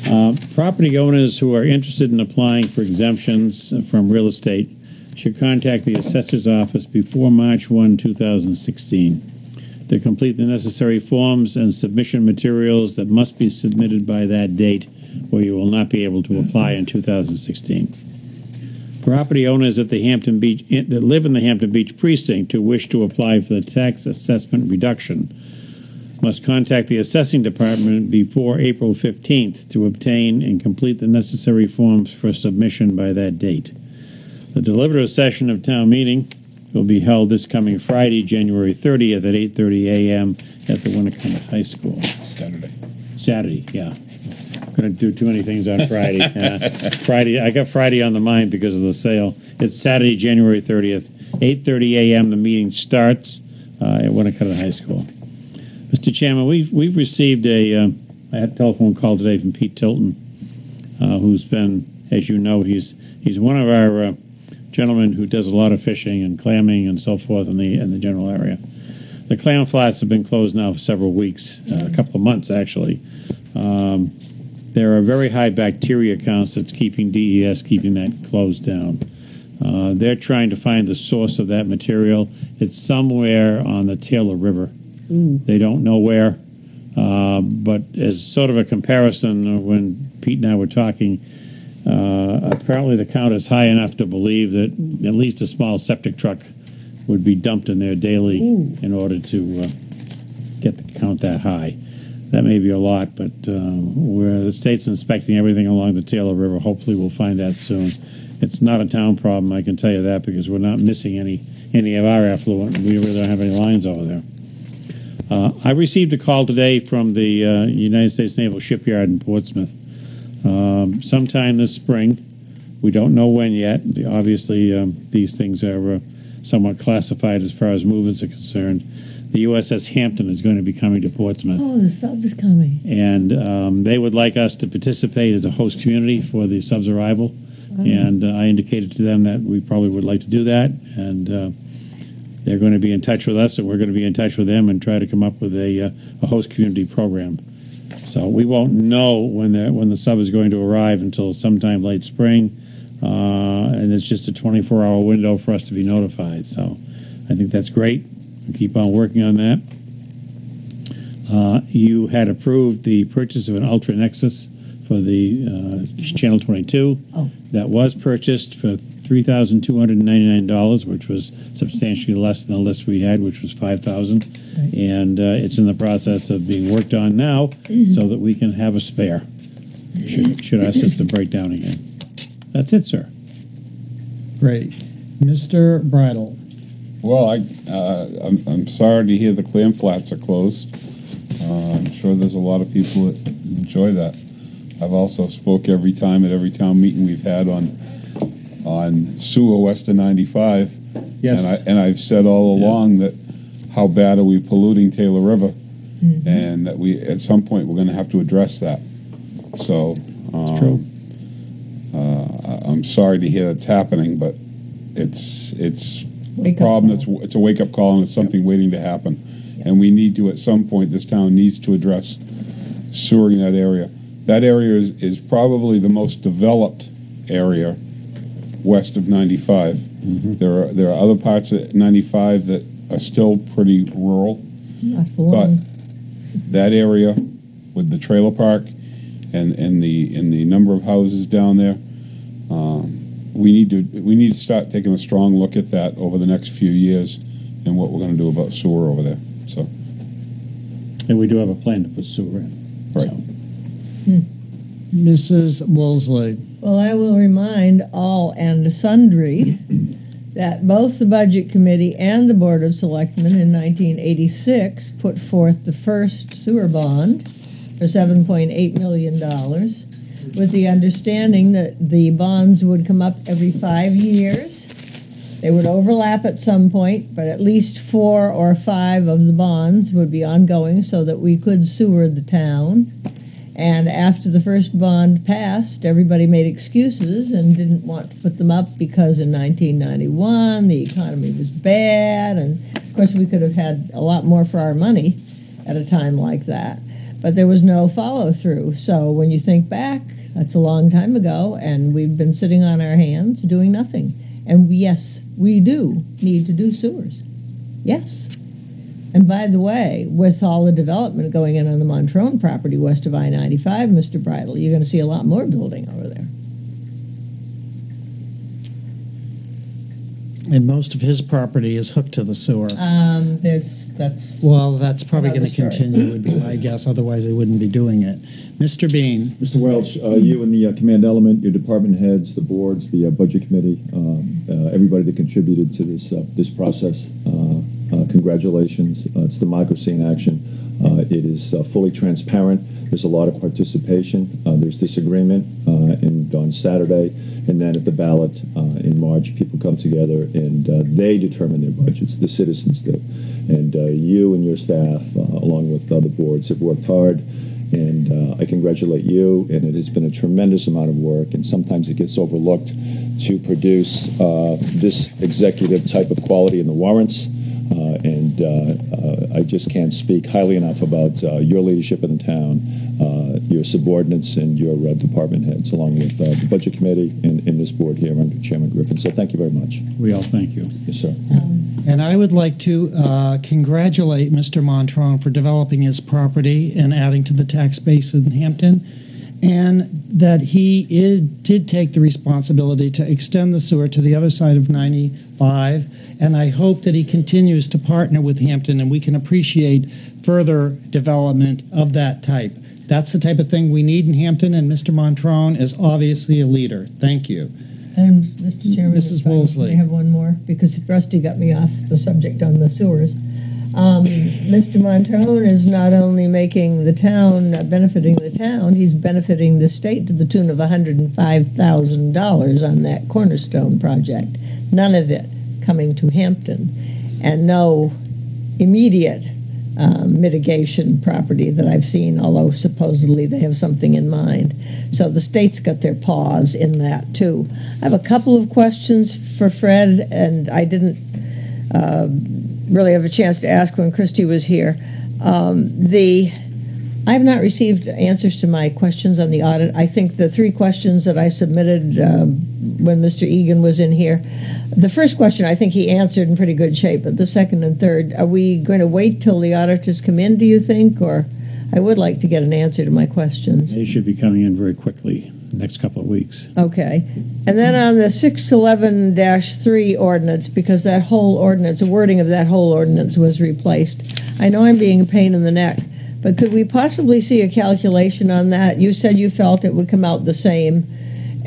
Uh, Property owners who are interested in applying for exemptions from real estate should contact the assessor's office before March 1, 2016, to complete the necessary forms and submission materials that must be submitted by that date, or you will not be able to apply in 2016. Property owners at the Hampton Beach that live in the Hampton Beach precinct who wish to apply for the tax assessment reduction must contact the assessing department before April 15th to obtain and complete the necessary forms for submission by that date. The deliberative session of town meeting will be held this coming Friday, January 30th at 8:30 a.m. at the Winnacunnet High School. Saturday. Saturday, yeah. Going to do too many things on Friday. Uh, Friday, I got Friday on the mind because of the sale. It's Saturday, January 30th, 8:30 a.m. The meeting starts uh, at Winnacunnet High School. Mr. Chairman, we've we've received a uh, I had a telephone call today from Pete Tilton, uh, who's been, as you know, he's he's one of our uh, gentlemen who does a lot of fishing and clamming and so forth in the in the general area. The clam flats have been closed now for several weeks, uh, a couple of months actually. Um, there are very high bacteria counts that's keeping DES keeping that closed down. Uh, they're trying to find the source of that material. It's somewhere on the Taylor River. They don't know where. Uh, but as sort of a comparison, uh, when Pete and I were talking, uh, apparently the count is high enough to believe that at least a small septic truck would be dumped in there daily in order to uh, get the count that high. That may be a lot, but uh, where the state's inspecting everything along the Taylor River, hopefully we'll find that soon. It's not a town problem, I can tell you that, because we're not missing any any of our effluent. We really don't have any lines over there. Uh, I received a call today from the uh, United States Naval Shipyard in Portsmouth. Um, sometime this spring, we don't know when yet. The- Obviously, um, these things are uh, somewhat classified as far as movements are concerned. The USS Hampton is going to be coming to Portsmouth Oh, the sub is coming. and um, they would like us to participate as a host community for the sub's arrival. And uh, I indicated to them that we probably would like to do that, and uh, they're going to be in touch with us, and we're going to be in touch with them and try to come up with a, uh, a host community program. So we won't know when the when the sub is going to arrive until sometime late spring, uh, and it's just a 24-hour window for us to be notified. So I think that's great. We'll keep on working on that. Uh, you had approved the purchase of an Ultra Nexus for the uh, Channel 22. Oh. That was purchased for three thousand two hundred ninety nine dollars, which was substantially less than the list we had, which was five thousand. And uh, it's in the process of being worked on now, so that we can have a spare. Should, should our system break down again? That's it, sir. Great. Mr. Bridle. Well, I, uh, I'm, I'm sorry to hear the clam flats are closed. Uh, I'm sure there's a lot of people that enjoy that. I've also spoke every time at every town meeting we've had on, on sewer west of 95. Yes. And I, and I've said all along that how bad are we polluting Taylor River? And that we, at some point, we're gonna have to address that. So, um, uh, I'm sorry to hear that's happening, but it's, it's a Wake up problem call. that's, it's a wake-up call and it's something waiting to happen. And we need to, at some point, this town needs to address sewering that area. That area is, is probably the most developed area west of 95. There are, there are other parts of 95 that are still pretty rural. Not But that area with the trailer park and, and the, and the number of houses down there, um, we need to, we need to start taking a strong look at that over the next few years and what we're gonna do about sewer over there, so. And we do have a plan to put sewer in. Right. Hmm. So, Mrs. Woolsey. Well, I will remind all and sundry that both the Budget Committee and the Board of Selectmen in 1986 put forth the first sewer bond for $7.8 million with the understanding that the bonds would come up every five years. They would overlap at some point, but at least four or five of the bonds would be ongoing so that we could sewer the town. And after the first bond passed, everybody made excuses and didn't want to put them up because in 1991 the economy was bad. And of course, we could have had a lot more for our money at a time like that. But there was no follow through. So when you think back, that's a long time ago, and we've been sitting on our hands doing nothing. And yes, we do need to do sewers. Yes. And by the way, with all the development going in on the Montrone property west of I 95, Mr. Bridle, you're going to see a lot more building over there. And most of his property is hooked to the sewer. Um, there's, that's. Well, that's probably going Another to story. continue, would be my guess. Otherwise, they wouldn't be doing it. Mr. Bean. Mr. Welch, uh, you and the uh, command element, your department heads, the boards, the uh, budget committee, um, uh, everybody that contributed to this uh, this process, uh, uh, congratulations. Uh, it's democracy in action. Uh, it is uh, fully transparent. There's a lot of participation. Uh, there's disagreement, and on Saturday, and then at the ballot in March, people come together and they determine their budgets. The citizens do, and you and your staff, along with other boards, have worked hard and uh, I congratulate you. And it has been a tremendous amount of work, and sometimes it gets overlooked to produce uh, this executive type of quality in the warrants. Uh, and uh, uh, I just can't speak highly enough about uh, your leadership in the town, uh, your subordinates, and your uh, department heads, along with uh, the budget committee and, and this board here under Chairman Griffin. So thank you very much. we all thank you. Yes, sir. And I would like to uh, congratulate Mr. Montrone for developing his property and adding to the tax base in Hampton, and that he is, did take the responsibility to extend the sewer to the other side of 95. And I hope that he continues to partner with Hampton and we can appreciate further development of that type. That's the type of thing we need in Hampton, and Mr. Montrone is obviously a leader. Thank you. And Mr. Chairman. Mrs. if I have one more, because Rusty got me off the subject on the sewers. Um, Mr. Montrone is not only making the town, uh, benefiting the town, he's benefiting the state to the tune of $105,000 on that Cornerstone project. None of it coming to Hampton, and no immediate um, mitigation property that I've seen, although supposedly they have something in mind. So the state's got their paws in that too. I have a couple of questions for Fred, and I didn't uh, really have a chance to ask when Christy was here. Um, the I have not received answers to my questions on the audit. I think the three questions that I submitted um, when Mr. Egan was in here, the first question I think he answered in pretty good shape, but the second and third, are we going to wait till the auditors come in, do you think? Or I would like to get an answer to my questions. They should be coming in very quickly. Next couple of weeks. Okay. And then on the 611-3 ordinance, because that whole ordinance, the wording of that whole ordinance was replaced. I know I'm being a pain in the neck, but could we possibly see a calculation on that? You said you felt it would come out the same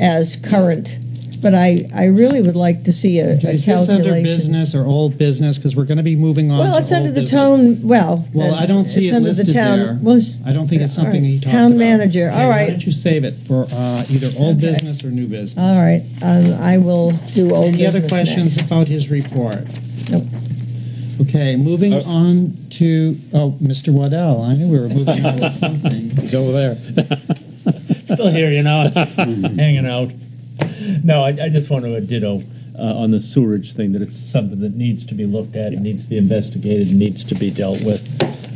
as current, but I, I really would like to see a a Is this under calculation. business or old business? Because we're going to be moving on. Well, to it's under old the business. tone, well. Well, I don't see it's it under the listed town- there. well, it's- I don't think it's all something right. you talked Town about. manager, Okay, all Why right. don't you save it for uh, either old Okay. business or new business? All right, um, I will do old business Any other business questions next. about his report? Nope. Okay, moving Uh, on to, oh, Mr. Waddell, I knew we were moving on to something. He's over there. Still here, you know, just hanging out. No, I, I just want to ditto uh, on the sewerage thing that it's something that needs to be looked at, and needs to be investigated, needs to be dealt with.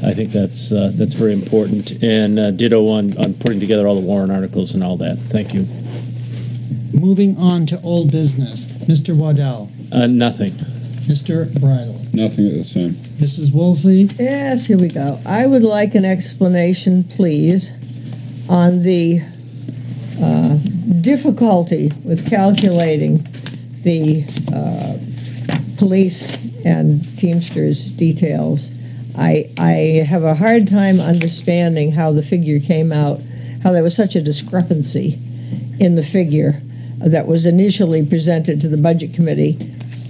I think that's uh, that's very important. And uh, ditto on, on putting together all the warrant articles and all that. Thank you. Moving on to old business, Mr. Waddell, Uh, nothing. Mr. Bridle, Nothing at this time. Mrs. Woolsey, Yes, here we go. I would like an explanation, please, on the uh, difficulty with calculating the uh, police and Teamsters details. I, I have a hard time understanding how the figure came out, how there was such a discrepancy in the figure that was initially presented to the Budget Committee.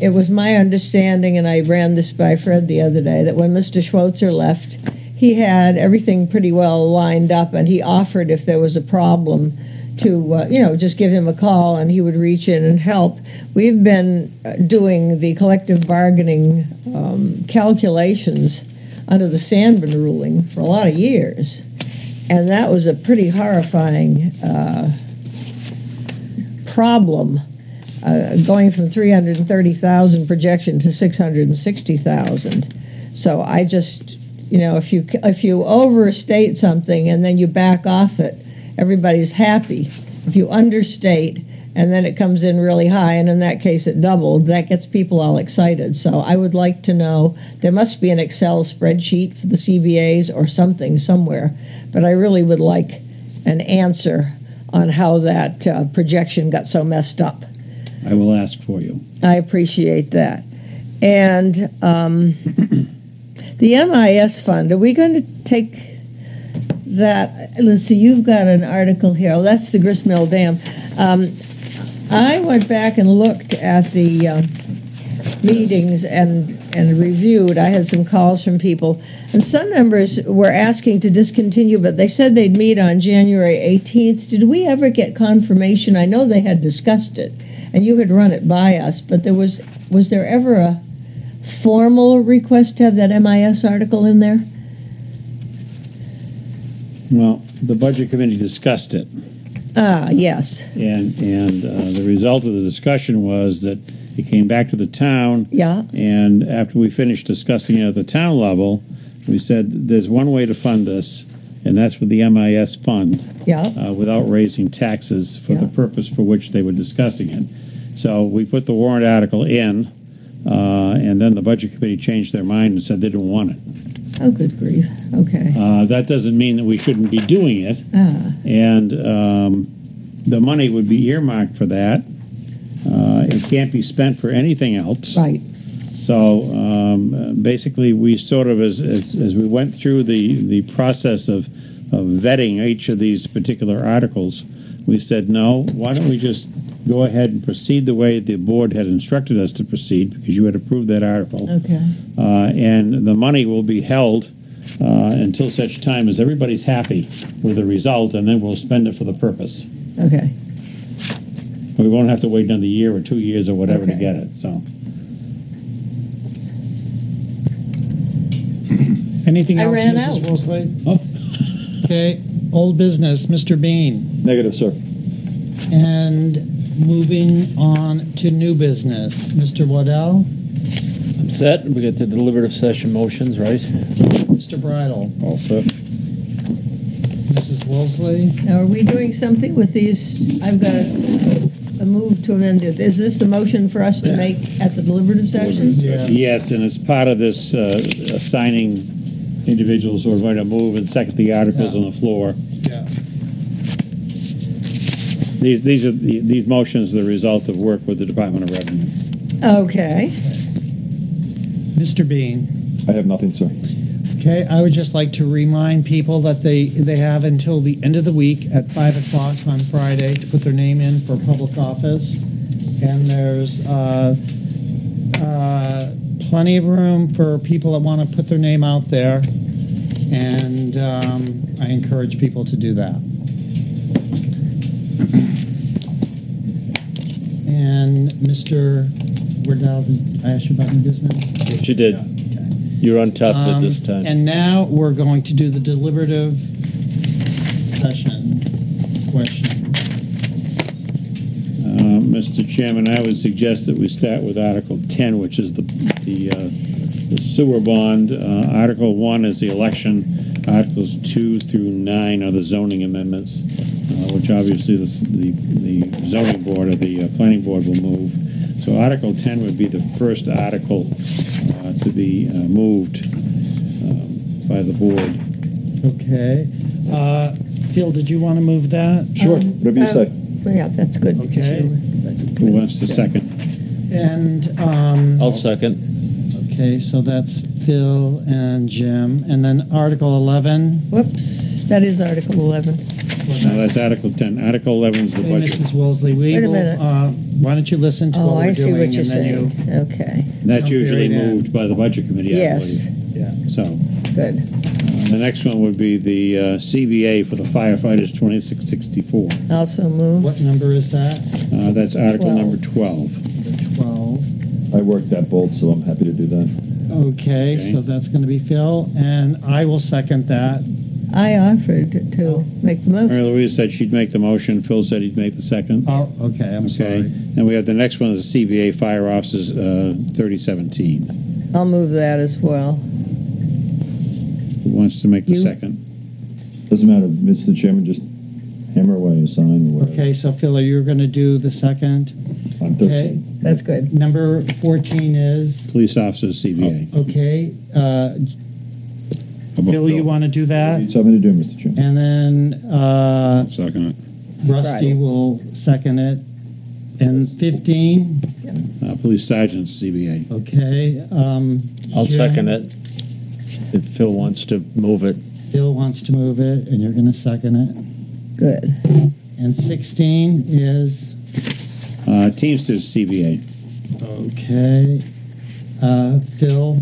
It was my understanding, and I ran this by Fred the other day, that when Mr. Schweitzer left, he had everything pretty well lined up, and he offered if there was a problem to, uh, you know, just give him a call and he would reach in and help. We've been uh, doing the collective bargaining um, calculations under the Sandman ruling for a lot of years, and that was a pretty horrifying uh, problem uh, going from 330,000 projection to 660,000. So I just, you know, if you if you overstate something and then you back off it, everybody's happy. If you understate and then it comes in really high, and in that case it doubled, that gets people all excited. So I would like to know there must be an Excel spreadsheet for the CBAs or something somewhere, but I really would like an answer on how that uh, projection got so messed up. I will ask for you. I appreciate that. And um, the MIS fund, are we going to take that? Let's see, you've got an article here. Oh, that's the Gristmill Dam. Um, I went back and looked at the um, meetings and, and reviewed. I had some calls from people, and some members were asking to discontinue, but they said they'd meet on January 18th. Did we ever get confirmation? I know they had discussed it, and you had run it by us, but there was was there ever a formal request to have that MIS article in there? Well, the Budget Committee discussed it, Ah, yes, and, and uh, the result of the discussion was that it came back to the town, yeah, and after we finished discussing it at the town level, we said, there's one way to fund this, and that's with the MIS fund, yeah. uh, without raising taxes for the Yeah. purpose for which they were discussing it. So we put the warrant article in, and then the Budget Committee changed their mind and said they didn't want it. Oh, good grief. Okay. Uh, That doesn't mean that we shouldn't be doing it, Ah, and um, the money would be earmarked for that. Uh, It can't be spent for anything else. right. So um, uh, basically, we sort of, as, as, as we went through the, the process of, of vetting each of these particular articles, we said, no, why don't we just go ahead and proceed the way the board had instructed us to proceed, because you had approved that article. Okay. Uh, and the money will be held uh, until such time as everybody's happy with the result, and then we'll spend it for the purpose. Okay. We won't have to wait another year or two years or whatever to get it, so. anything I else, ran Mrs. out. Woolsey? Oh. Okay, old business, Mr. Bean. Negative, sir. And moving on to new business, Mr. Waddell, I'm set. We got the deliberative session motions, right? Mr. Bridle, All set. Mrs. Woolsey. Now, are we doing something with these? I've got a, a move to amend it. Is this the motion for us to make at the deliberative session? Yes. Yes, and as part of this, uh, assigning individuals who are going to move and second the articles on the floor, Yeah. These, these are, the- these motions are the result of work with the Department of Revenue. Okay. Mr. Bean. I have nothing, sir. Okay, I would just like to remind people that they, they have until the end of the week at five o'clock on Friday to put their name in for public office. And there's, uh, uh, plenty of room for people that want to put their name out there. And, um, I encourage people to do that. And Mr. Waddell, did I ask you about new business? Yes, you did. You're on top of it this Um, time. And now we're going to do the deliberative session question. Uh, Mr. Chairman, I would suggest that we start with Article 10, which is the, the uh, the sewer bond. Uh, Article 1 is the election. Articles 2 through 9 are the zoning amendments, uh, which obviously the, the the zoning board or the uh, planning board will move. So Article 10 would be the first article uh, to be uh, moved um, by the board. Okay. Uh, Phil, did you want to move that? Sure, whatever you um, say. Yeah, that's good. because Okay. You- Who wants to second? And, um, I'll second. okay, so that's Phil and Jim. And then Article 11. Whoops, that is Article 11. No, that's Article 10. Article 11 is the Hey, budget. Mrs. Woolsey, we Wait a will, minute. uh, why don't you listen to what Oh, we're I see doing what you're and then you- saying. Okay, That's usually right in. moved by the Budget Committee, I yes, believe. Yeah. So, good. The next one would be the uh, CBA for the firefighters, 2664. Also move. What number is that? Uh, That's Article Twelve. number 12. 12. I worked that bolt, so I'm happy to do that. Okay, Okay. so that's going to be Phil, and I will second that. I offered to make the motion. Mary Louise said she'd make the motion, Phil said he'd make the second. Oh, okay, I'm Okay, sorry. and we have the next one is the CBA Fire Officers, uh, 3017. I'll move that as well. Who wants to make the You. second? Doesn't matter, Mr. Chairman, just hammer away, sign, or whatever. Okay, so Phil, you're going to do the second. On 13. That's good. Number 14 is, Police Officers, CBA. okay, uh, How about Phil, you want to do What that? you tell me to do, Mr. Chairman? And then uh, Second it. Rusty Friday. will second it. And 15, Uh, Police Sergeants, CBA. okay. um, I'll second it. If Phil wants to move it. Phil wants to move it, and you're going to second it. Good. And 16 is, Uh, Teamsters, CBA. okay, uh, Phil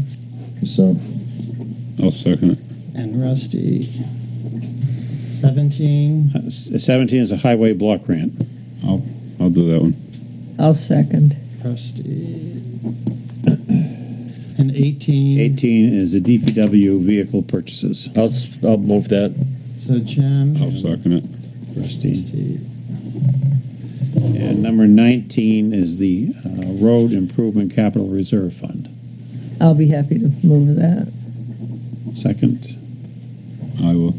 So. I'll second it. and Rusty. 17, Uh, s- 17 is a highway block grant. I'll, I'll do that one. I'll second. Rusty. And 18, 18 is the DPW vehicle purchases. I'll, s- I'll move that. so Jim. I'll second it. Rusty. Rusty. And number 19 is the uh, Road Improvement Capital Reserve Fund. I'll be happy to move that. Second. I will.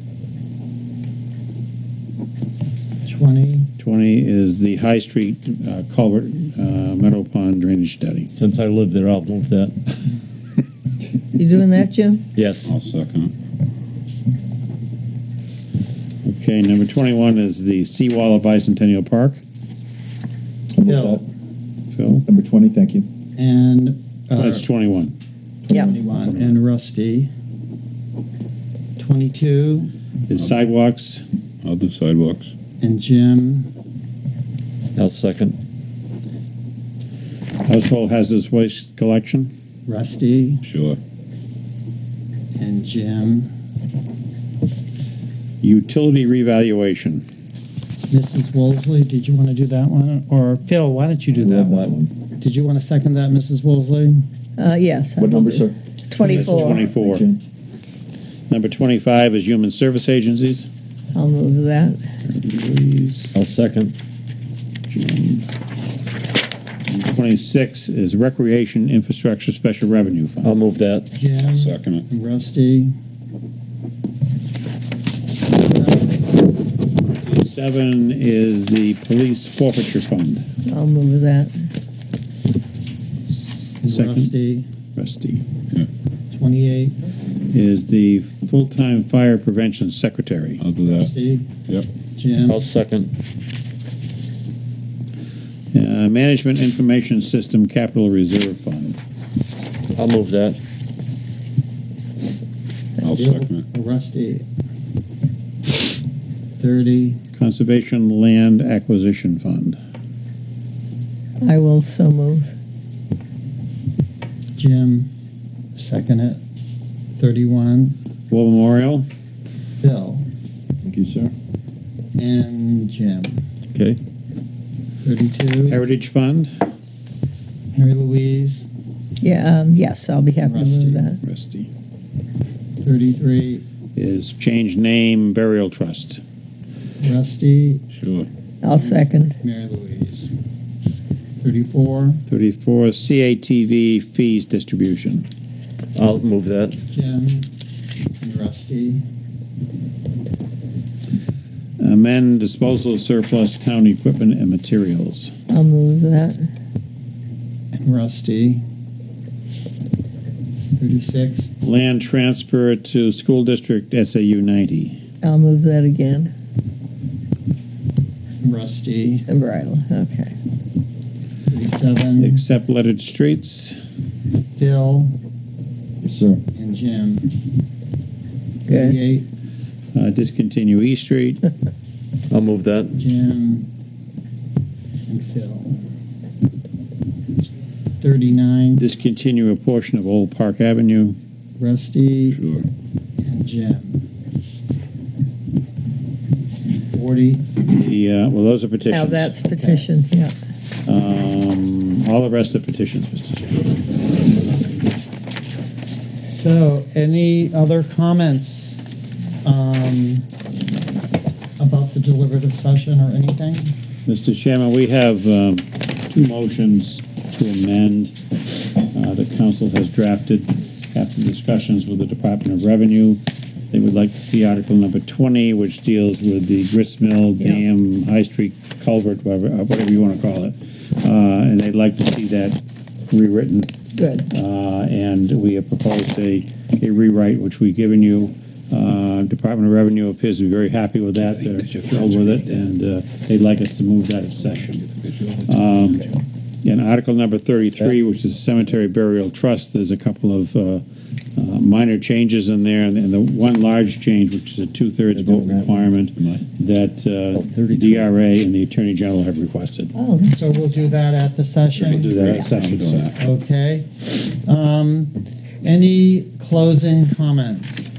20, 20 is the High Street uh, Culvert uh, Meadow Pond Drainage Study. Since I live there, I'll move that. You doing that, Jim? Yes. I'll second Okay, number 21 is the Seawall of Bicentennial Park. I'll Bill. Phil? Number 20, thank you. and uh, That's 21. Yeah. 21, and Rusty. 22, Is sidewalks. it. I'll do sidewalks. and Jim. I'll second. Household hazardous waste collection. Rusty Sure. And Jim. Utility revaluation. Mrs. Woolsey, did you want to do that one? Or Phil, why don't you do I that one? one. Did you want to second that, Mrs. Woolsey? Uh, yes. I What will number, do. sir? 24. 24. Thank. Number 25 is human service agencies. I'll move that. Please. I'll second. Jim. 26 is recreation infrastructure special revenue fund. I'll move that. Jim Second it. Rusty. Seven is the police forfeiture fund. I'll move that. and Second. Rusty. Rusty. 28, Is the full-time fire prevention secretary. I'll do that. Rusty. Yep. Jim. I'll second. Uh, Management Information System Capital Reserve Fund. I'll move that. I'll second it. Rusty. 30. Conservation Land Acquisition Fund. I will so move. Jim, second it. 31. War Memorial. Bill Thank you, sir. and Jim. Okay. 32. Heritage Fund. Mary Louise. Yeah, um, yes, I'll be happy to Rusty. move that. Rusty. 33. Is change name Burial Trust. Rusty. Sure. I'll second. Mary Louise. 34. 34 CATV fees distribution. I'll move that. Jim and Rusty. Amend disposal of surplus county equipment and materials. I'll move that. And Rusty. 36. Land transfer to school district SAU 90. I'll move that again. Rusty. And Bridle, okay. 37. Accept lettered streets. Bill Yes, sir. and Jim. Good. 38. Uh, discontinue E Street. I'll move that. Jim and Phil. 39. Discontinue a portion of Old Park Avenue. Rusty Sure. and Jim. 40. The, uh, well, those are petitions. Now that's petition, yeah. Um, all the rest are petitions, Mr. Chairman. So, any other comments um, about the deliberative session or anything? Mr. Chairman, we have um, two motions to amend. Uh, The council has drafted after discussions with the Department of Revenue. They would like to see Article Number 20, which deals with the grist mill, Yeah. dam, High Street culvert, whatever uh, whatever you want to call it. Uh, And they'd like to see that rewritten Good. uh, and we have proposed a, a rewrite, which we've given you. Uh, Department of Revenue appears to be very happy with that, they're thrilled with it, and uh, they'd like us to move that to session. Um, In Article number 33, which is Cemetery Burial Trust, there's a couple of uh, uh, minor changes in there, and and the one large change, which is a two-thirds vote requirement, that uh, DRA and the Attorney General have requested. Oh, So we'll do that at the session? We'll do that at session, sir. Okay. Um, Any closing comments?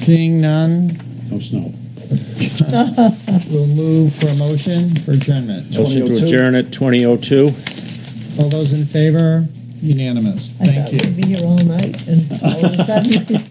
Seeing none, No snow. we'll move for a motion for adjournment. Motion to oh adjourn at 20:02. All those in favor? Unanimous. I Thank thought you. we'd be here all night and all of a sudden.